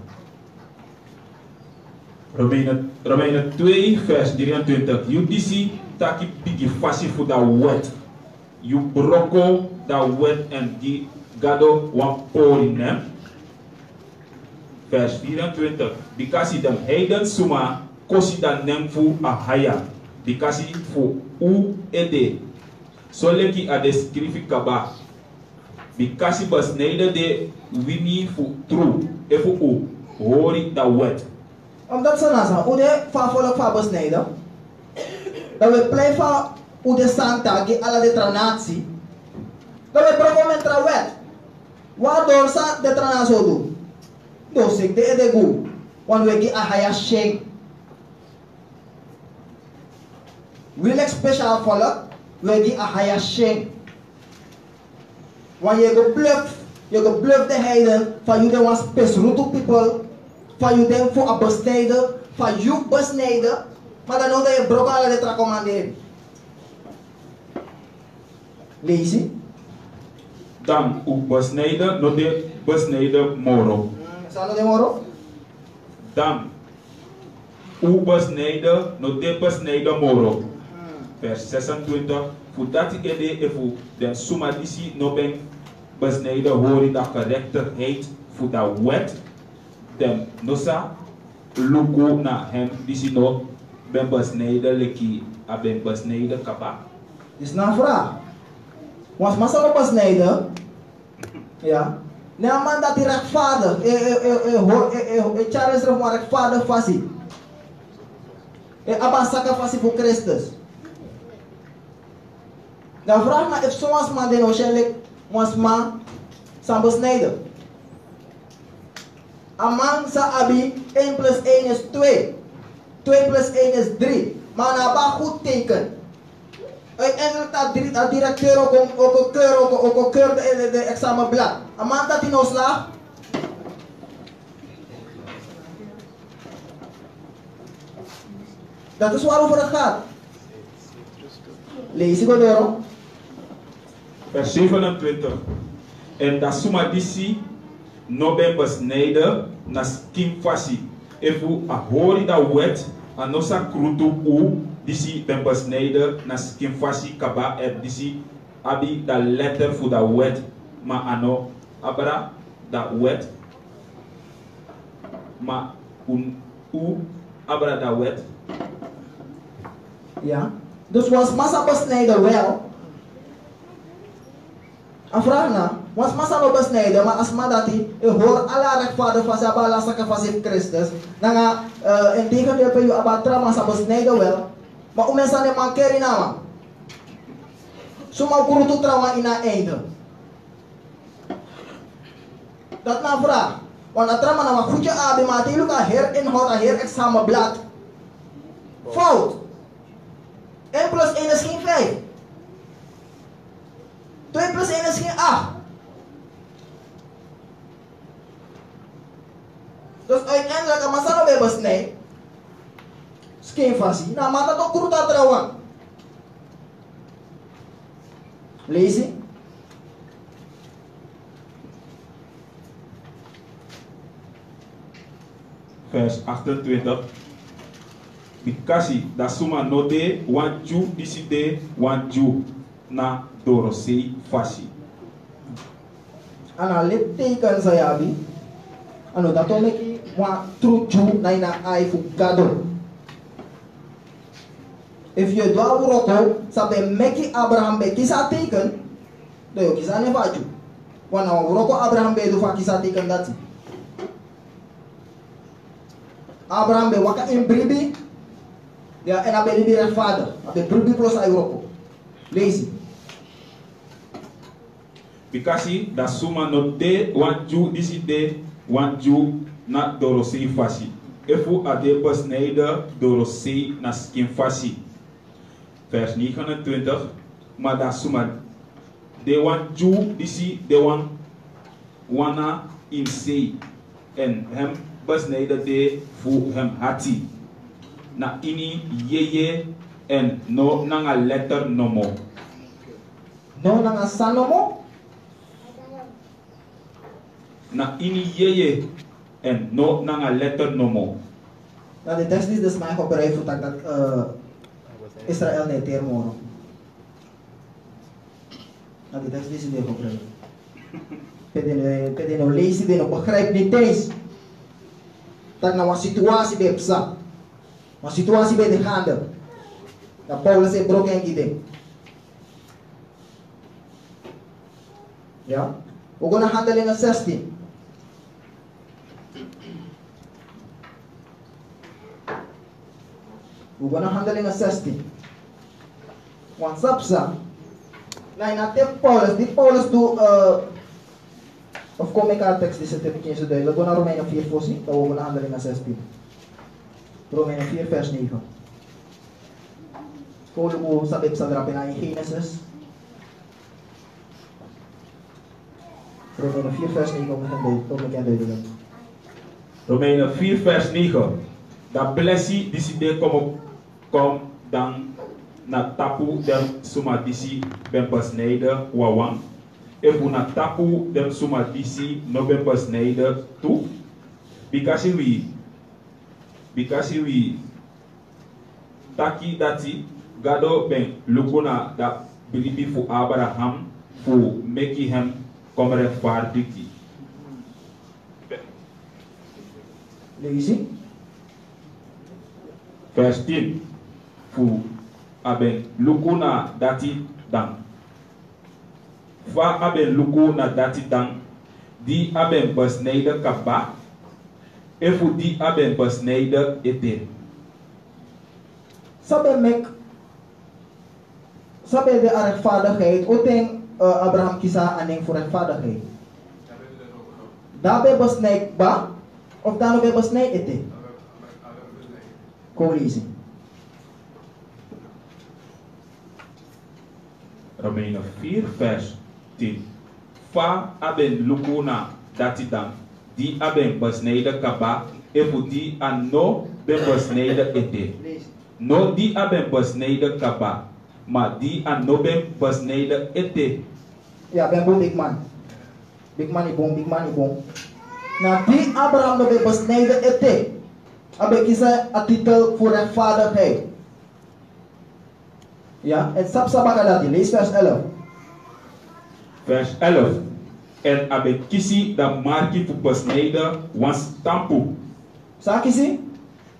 Romeinen, Romeinen 2, vers 23. You disi taki pigi fasi fu da wet. You broko da wet en di gado wan pori nem. Vers 24. Dikasi dem heiden suma kosi da nem fu a haya. Dikasi fu u ede. So leki a descrifi kaba. Bikasi bas neide de wini fu tru. Efu u. Hori da wet. Omdat ze nasa, hoe de volk van besnijden. Dat we plei van hoe de santa, die alle de tranatie. Gawin perform and trawet. Wa dorsa de tranasolu. Dosik de edegu. Wan wegi ahaya shake. Wilek special follow. Wegi ahaya shake. Wan yego bluff. Yego bluff de heiden. Van de den was pesrutu people. Van you den voor abesteden. Van you besneden. mas não nodig je a de trakomanderen. Lezen. Dan u besnijden, no de besnijden moro. Salo de moro? Dan u besnijden, no de besnijden moro. Vers 26. Voor dat ik ede efu den suma disi no ben besnijden hori da gerechtigheid voor dat wet. Den nosa luku na hem disi no ben besnijden leki a ben besnijden kaba. Is een vraag. Want massa op besnijden, ja, een man dat hij rechtvaardig, eh, eh, eh, eh, eh, eh, eh, Charles Ref maar rechtvaardig vast. Eh, abba sacrifice voor Christus. Dan vraag me of zoals man den waarschijnlijk was man zijn besnijden. Een man sa abi 1 plus 1 is 2. 2 plus 1 is 3. Maar na goed teken. Uiteindelijk dat dat directeur ook ook keur ook ook keur de, de, de examenblad. Een man dat hij nou slaagt. Dat is waarover het gaat. Lees ik erom. Vers 27. En dat suma disi no ben besnijden na skin fasi. Efu a hori da wet a nosa krutu u disi Pemper Snyder na Kimfasi Kaba er disi abi da letter fu da wet ma ano. Abra da wet ma un u. Abra da wet yeah this was Masapa Snyder well. Afrana, was masalo bas na ma asma dati e hor ala rekfado fasa bala sa kafasif Kristus. Na nga uh, eh, hindi ka depe yu abatra masabas na well. Maar om mensen aan man keri na man. Suma kuru tu trauma in een einde. Dat na vraag. Want dat trauma na goedje abi, maar die luka her inhoud, a her examen blad. Fout. 1 plus 1 is geen 5. 2 plus 1 is geen 8. Dus uiteindelijk, als je weer besnijdt, σκέφαση na mata to κουρτά τραβά. Λύση. Vers 28. dikasi da suma node wanju diside wanju na dorosi fasi. Ana lepte ikan saya bi Ano dato meki wa truju na ina ai fukado if yo dua wuroto sampai meki abraham be kisah teken do kisahnya faju. Wana wuroko abraham be itu fa kisah teken dati abraham be waka imbribi ya ena be libi father, abe bribi plus ay wuroko lazy. Pikasi da suma wanju disi de wanju na dorosi fasi. Efu ade neida dorosi na skin fasi. Vers 29 maar da suma de wan ju disi de wan wana in sei en hem besnijden de fu hem hati. Na ini yeye en no nanga letter nomo No nanga sanomo, na ini yeye en no nanga letter nomo Nou, de tekst is dus mij gebruikt voor dat dat Israël niet teer mogen. Nou, tekst is weer gebruikt. Pwede pwede no lezen, pwede no begrijp niet eens. Dat nou een situatie bij psa. Een situatie bij de handen. Dat Paulus heeft broken. Ja? We gaan naar handelingen 16. We gaan naar handelingen 16. Want sapsa, na inate Paulus, die Paulus doet, uh, of aan tekst, die zit even zo duidelijk. We gaan naar Romeinen 4 voorzien, dan we gaan naar handelingen 16. Romeinen 4 vers 9. Kolo mo sa drapin in Genesis. Romeinen 4 vers 9 om het duidelijk. Romeinen 4 vers 9 da blessi disi de kom kom dan na tapu dem suma disi ben besnijden wawan efu na tapu dem suma disi no ben besnijden tu. Bikasi wi. Bikasi wi. Taki dati gado ben lukuna da bilibi fu abraham fu meki hem kom rechtvaardig Lees je? vers 10 fu aben luku na dati dan fa aben luku na dati dan di aben besnijden kaba e fu di aben besnijden ete. Sabi mek, sabi de rechtvaardigheid, uting uh, Abraham kisa aning voor rechtvaardigheid. Daarbij besnijd ba, of daarbij besnijd ete? Kom lezen. Romeinen 4 vers 10 fa aben luku na dati dan di aben besnijden kaba e fu di an no ben besnijden ete. No di aben besnijden kaba, maar die aan no ben besnijden ete. Ja, ben boom big man. Big man ibong, big man ibong. Na di Abraham no be besnijden ete. Abe kisa a titel voor rechtvaardigheid. Ja, en sap sabaka dati, lees vers 11. Vers 11. En abe kisi da marki fu besnijden was tampu. Sa kisi?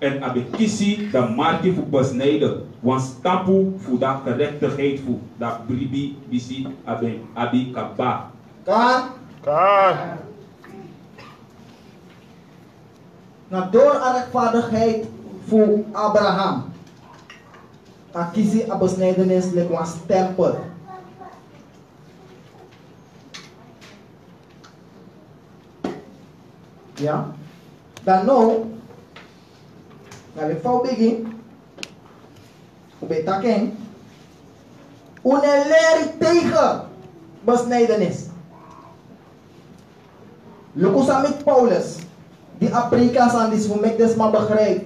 En abe kisi da marki fu besnijden. Want stampu fu da gerechtigheid fu. Da bribi bisi abe abi kaba. Kan? Kan. Na door aan rechtvaardigheid voor Abraham. A kisi a besnijdenis lik een stempel. Ja? Dan nou, na we vou begin, o betaken, uneleri tegen besnijdenis. Met Paulus, die Afrikaans aan die voor des maar begrijpt,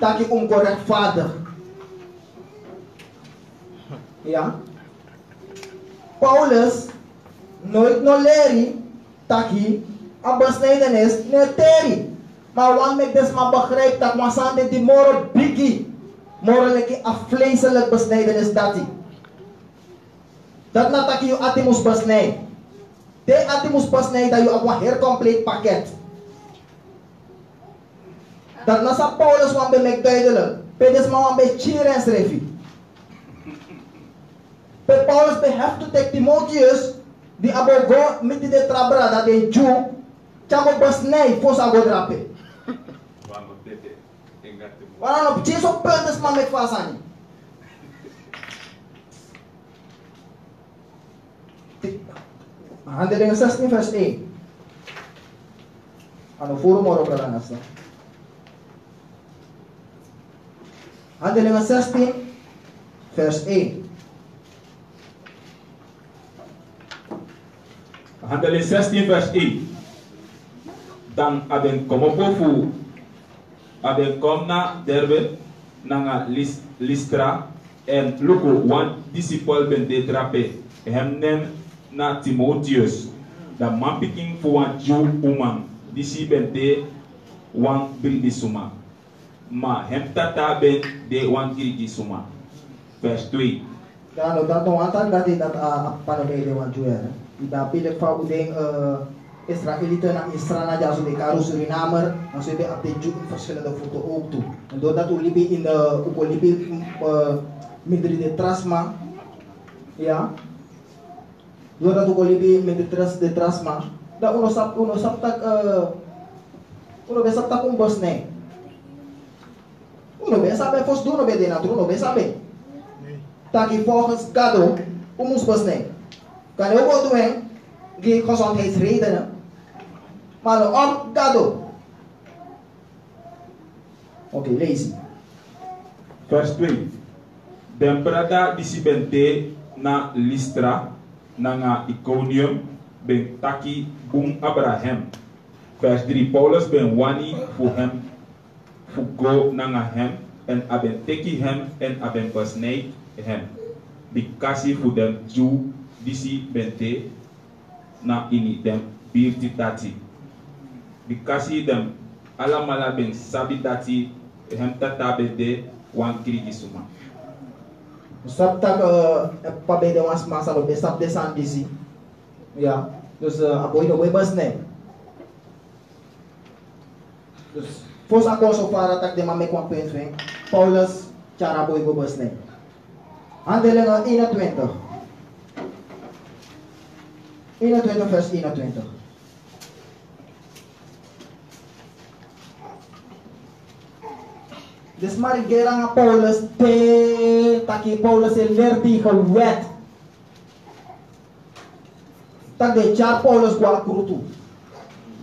dat je ongerechtvaardig. Ja? Paulus, nooit no leri, dat je a besnijdenis neteri. Maar wat met des maar begrijpt dat we zijn die moro biggie, morele a vleeselijk besnijdenis dat hij. Dat na dat je atimus besnijdt. De atimus besnijdt dat je een heel compleet pakket. Dat nasa Paulus wan be mek duidelijk. Pe des ma wan be chirens refi. Pe Paulus behefte tek Timotheus di abogo miti de trabra da de ju chago basnei fos ago drape. Wala no Jesus perdes man mek fasani. Handelingen 16 vers 1. Ano furo moro kalanas na. Handelingen 16 vers 1. Handelin 16 vers 1. Dan aben komo fu aben kom na derbe nanga lis, listra en luku wan disciple ben de trape hem nen na Timotheus. Da man pikin fu wan Jew woman. Disi ben de wan bildi suma ma hem tata ben de wan girgi suma vers 2 Dan dat nog aantal dat dat uh, panobele wan juer. Ida pile fa udeng Israëlieten naar Israël naar Jazo de Karo Surinamer, dan zul je op de Jew verschillende voeten ook toe. En doordat we libi in de ook libi uh, midri de trasma, ja, doordat we met de tras de trasma, dat uno sap uno sap tak uh, uno be sap tak bos ne. Uno be sabe fos do uno be de naturo, uno be sabe. Taki volgens Gado, ons bos ne. Kan ibu tuh yang di kosong koson te itu, dana. Malu om kado. Okay, lazy. Vers berada di si disibente na Listra nanga ikonium ben taki bum Abraham. Vers 3. Paulus ben wani fu hem fu go nanga hem en aben teki hem en aben basnei hem. Dikasi fu dem Jew disi bente na ini dem birti dati. Bikasi dem alamala ben sabi dati hem tata bende wan krigi suma. Sap tak uh, pabede was masa lo? Besap desan disi. Ya, dus uh, aboy no webas ne. Dus fos ako so para tak de mame kwa penfeng. Paulus cara boy webas ne. Handelingen 21. 21 vers 21. Dus maar gerang Paulus te taki Paulus el lerti gewet. Tak de char Paulus gwa krutu.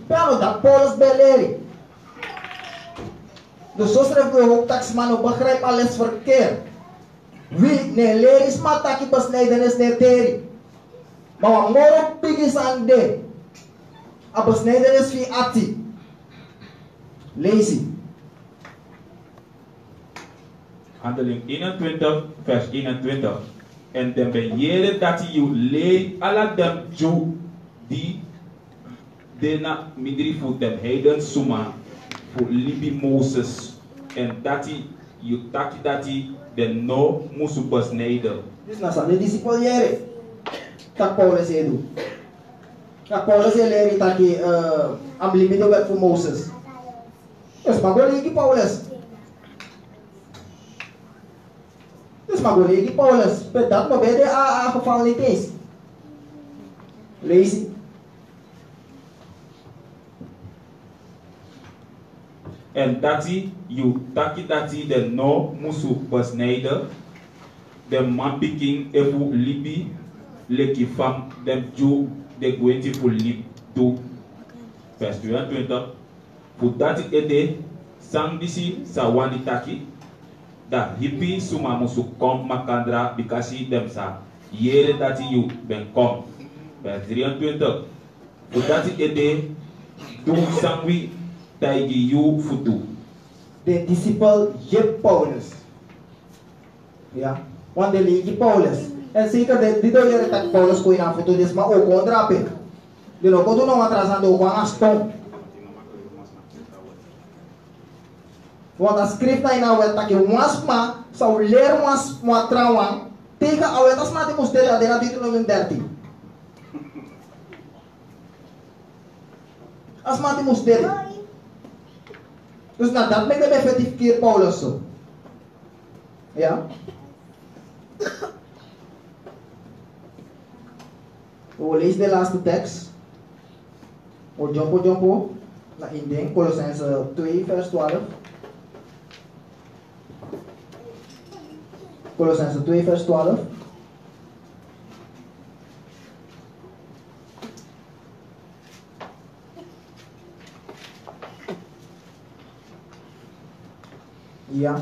Pero dat Paulus beleri. Dus zo schrijft we ook taxman begrijp alles verkeerd. Wie ne leris mataki besnijdenis ne teri. ಮೋರೊಪ್ಪಿಗಿಸಂದೆ ಅಪ್ಪ ಸ್ನೇಹಿತರೆ ಸ್ಫಿ ಅತ್ತಿ ಲೇಸಿ Handeling 21, vers 21. En den beheerde dat hij jou leed, alle dem jou die dena midri voor dem heiden suma voor libi Moses, En dat hij jou taki dat hij den no moest besnijden. Dus na zijn discipelen. kakpawles edu. Kakpawles eleri taki uh, am limited work for Moses. Yes, magole iki Paulus. Yes, magole iki Paulus. Pedat mabede a a gefangenitis. Lees En dat e je taki tati hij de no musu was neder, de man picking evu libi leki fam dem ju de gwenti fu lip tu. Vers 22. Fu dati ede sang disi sa wani taki. Da hipi suma musu kom makandra bikasi dem sa. Yere dati you ben kom. Vers 23. Fu dati ede du sangwi taigi you futu. De disciple je Paulus. Ja, want de je Paulus. Je dat Paulus kon je aan foto, dus maar ook kontrapen. De loco doen nog atrasando ook aan stom. Want a schrift na ina wet tak was ma zou leer was ma trawan tegen awet as ma te mostele adena Deuteronomium 13. As ma te mostele. Dus nou, dat maakt het effectief keer Paulus zo. Ja? o Police de last text. Ojompo jompo. Na Indian Colossians 3 verse 12. Colossians 3 verse 12. Yeah.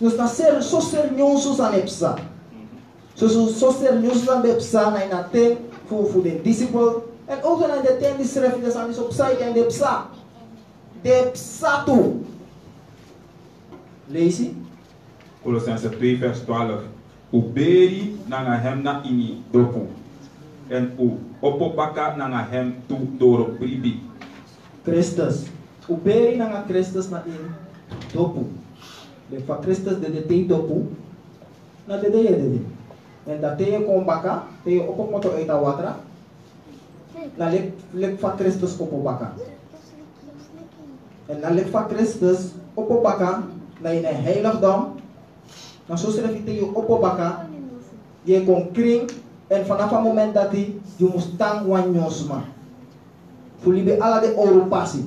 Ja. Dus na ser so seriosos aan epsa. So seriosos aan epsa na ina te fu fu de disciple en ook dan de ten dis refides aan is op side en de epsa. De epsa tu. Lees je? Colossense 2 vers 12. U beri nanga hem na ini dopu. En u opopaka nanga hem tu doro bribi. Christus. Uberi na nga Christus na in dopu. De fa Christus de de te dopu. Na de de de de. En dat te ye kom baka, te ye opok moto eta watra. Na lek lek fa Christus opo baka. En na lek fa Christus opo baka na in een heiligdom. Na zo schrijf je te je opo baka. Je kon kring en vanaf het moment dat hij je moest tang wan nyosma. Fulibe ala de ouro passi.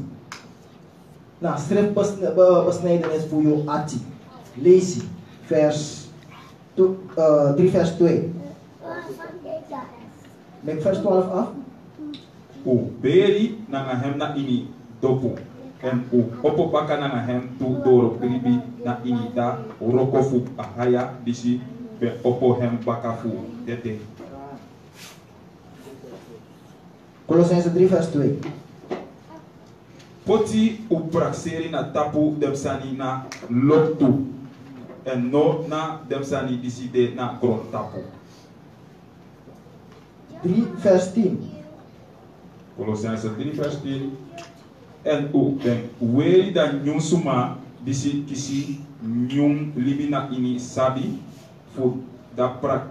Nou, schrift bes- be- besnijdenis voor jou ati. Lees je. Vers 3 vers 2. Met vers 12 af. U beri nanga hem na ini dopu. En u opopaka nanga hem tu doro bribi na ini da urokofu ahaya disi be opo hem bakafu dete. Colossense 3 vers 2. Poti u prakseri na tapu demsani na loktu. En no na demsani disi de na kron tapu. 3 vers 10. Colossense 3 vers 10. En u ben weri da nyum suma disi kisi nyum libina ini sabi fu da pra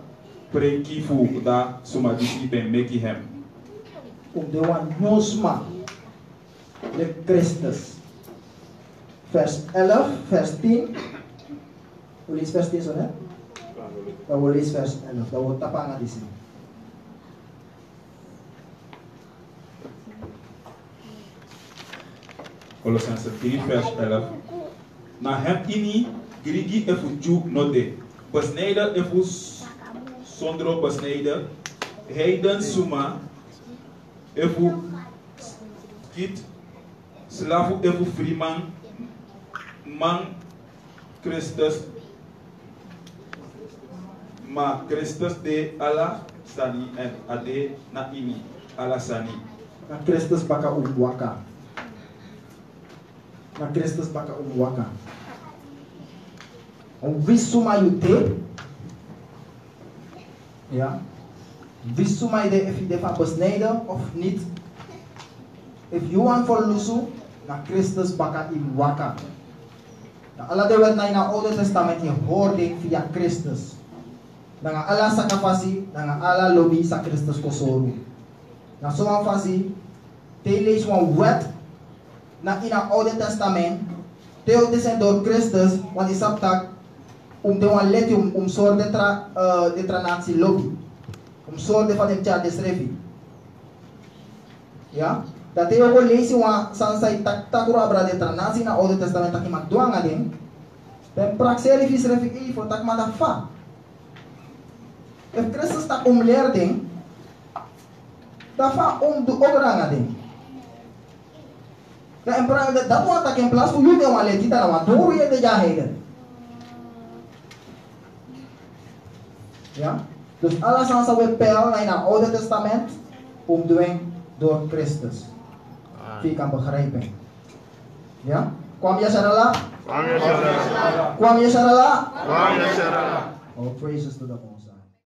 preki fu da suma disi ben meki hem. Om de wan nyosma. De Christus. Vers 11, vers 10. Will is first sana? one, eh? The will is first, ano, the will tapanga this 3, vers 11. Na hem ini grigi efujuk node, besnijder efus zonder besnijder, heiden suma efu kit, slavu efu friman, man Christus ma Christus de ala sani en ade na ini ala sani. Na Christus baka umwaka. Na Christus baka umwaka. Om visuma yute. Ja. Visuma ide if je ervan besnijden of niet. If you want for lusu, na Christus baka imwaka. Na ala de wet na in het Oude Testament je hoorde via Christus. Na nga ala sa kapasi, na nga ala lobi sa Christus kosoru. Na so ang fasi, te lees wan wet, na in het Oude Testament, teo te zijn door Christus, die saptak, om te wan let om, om soort de tra, uh, de tra nazi lobby. Om soort de van hem tja desrefi. Ja? Dat teo ko lezen wa sansai tak takura abra de tra nazi na Oude Testament tak imak doang ading. Dan praxeri vis refi i for tak mata fa. If Christus tak om leer ding, dafa om du ogranga ding. Na en perang dat dat wat in plaats voor jullie wale kita na door je de jaheden. Ja? Dus alles aan sa pel na in het Oude Testament omdwing door Christus. Die kan begrijpen. Ja? Kwam je sarala? Kwam je sarala? Kwam je? Kwam je? Oh, praises to the Lord.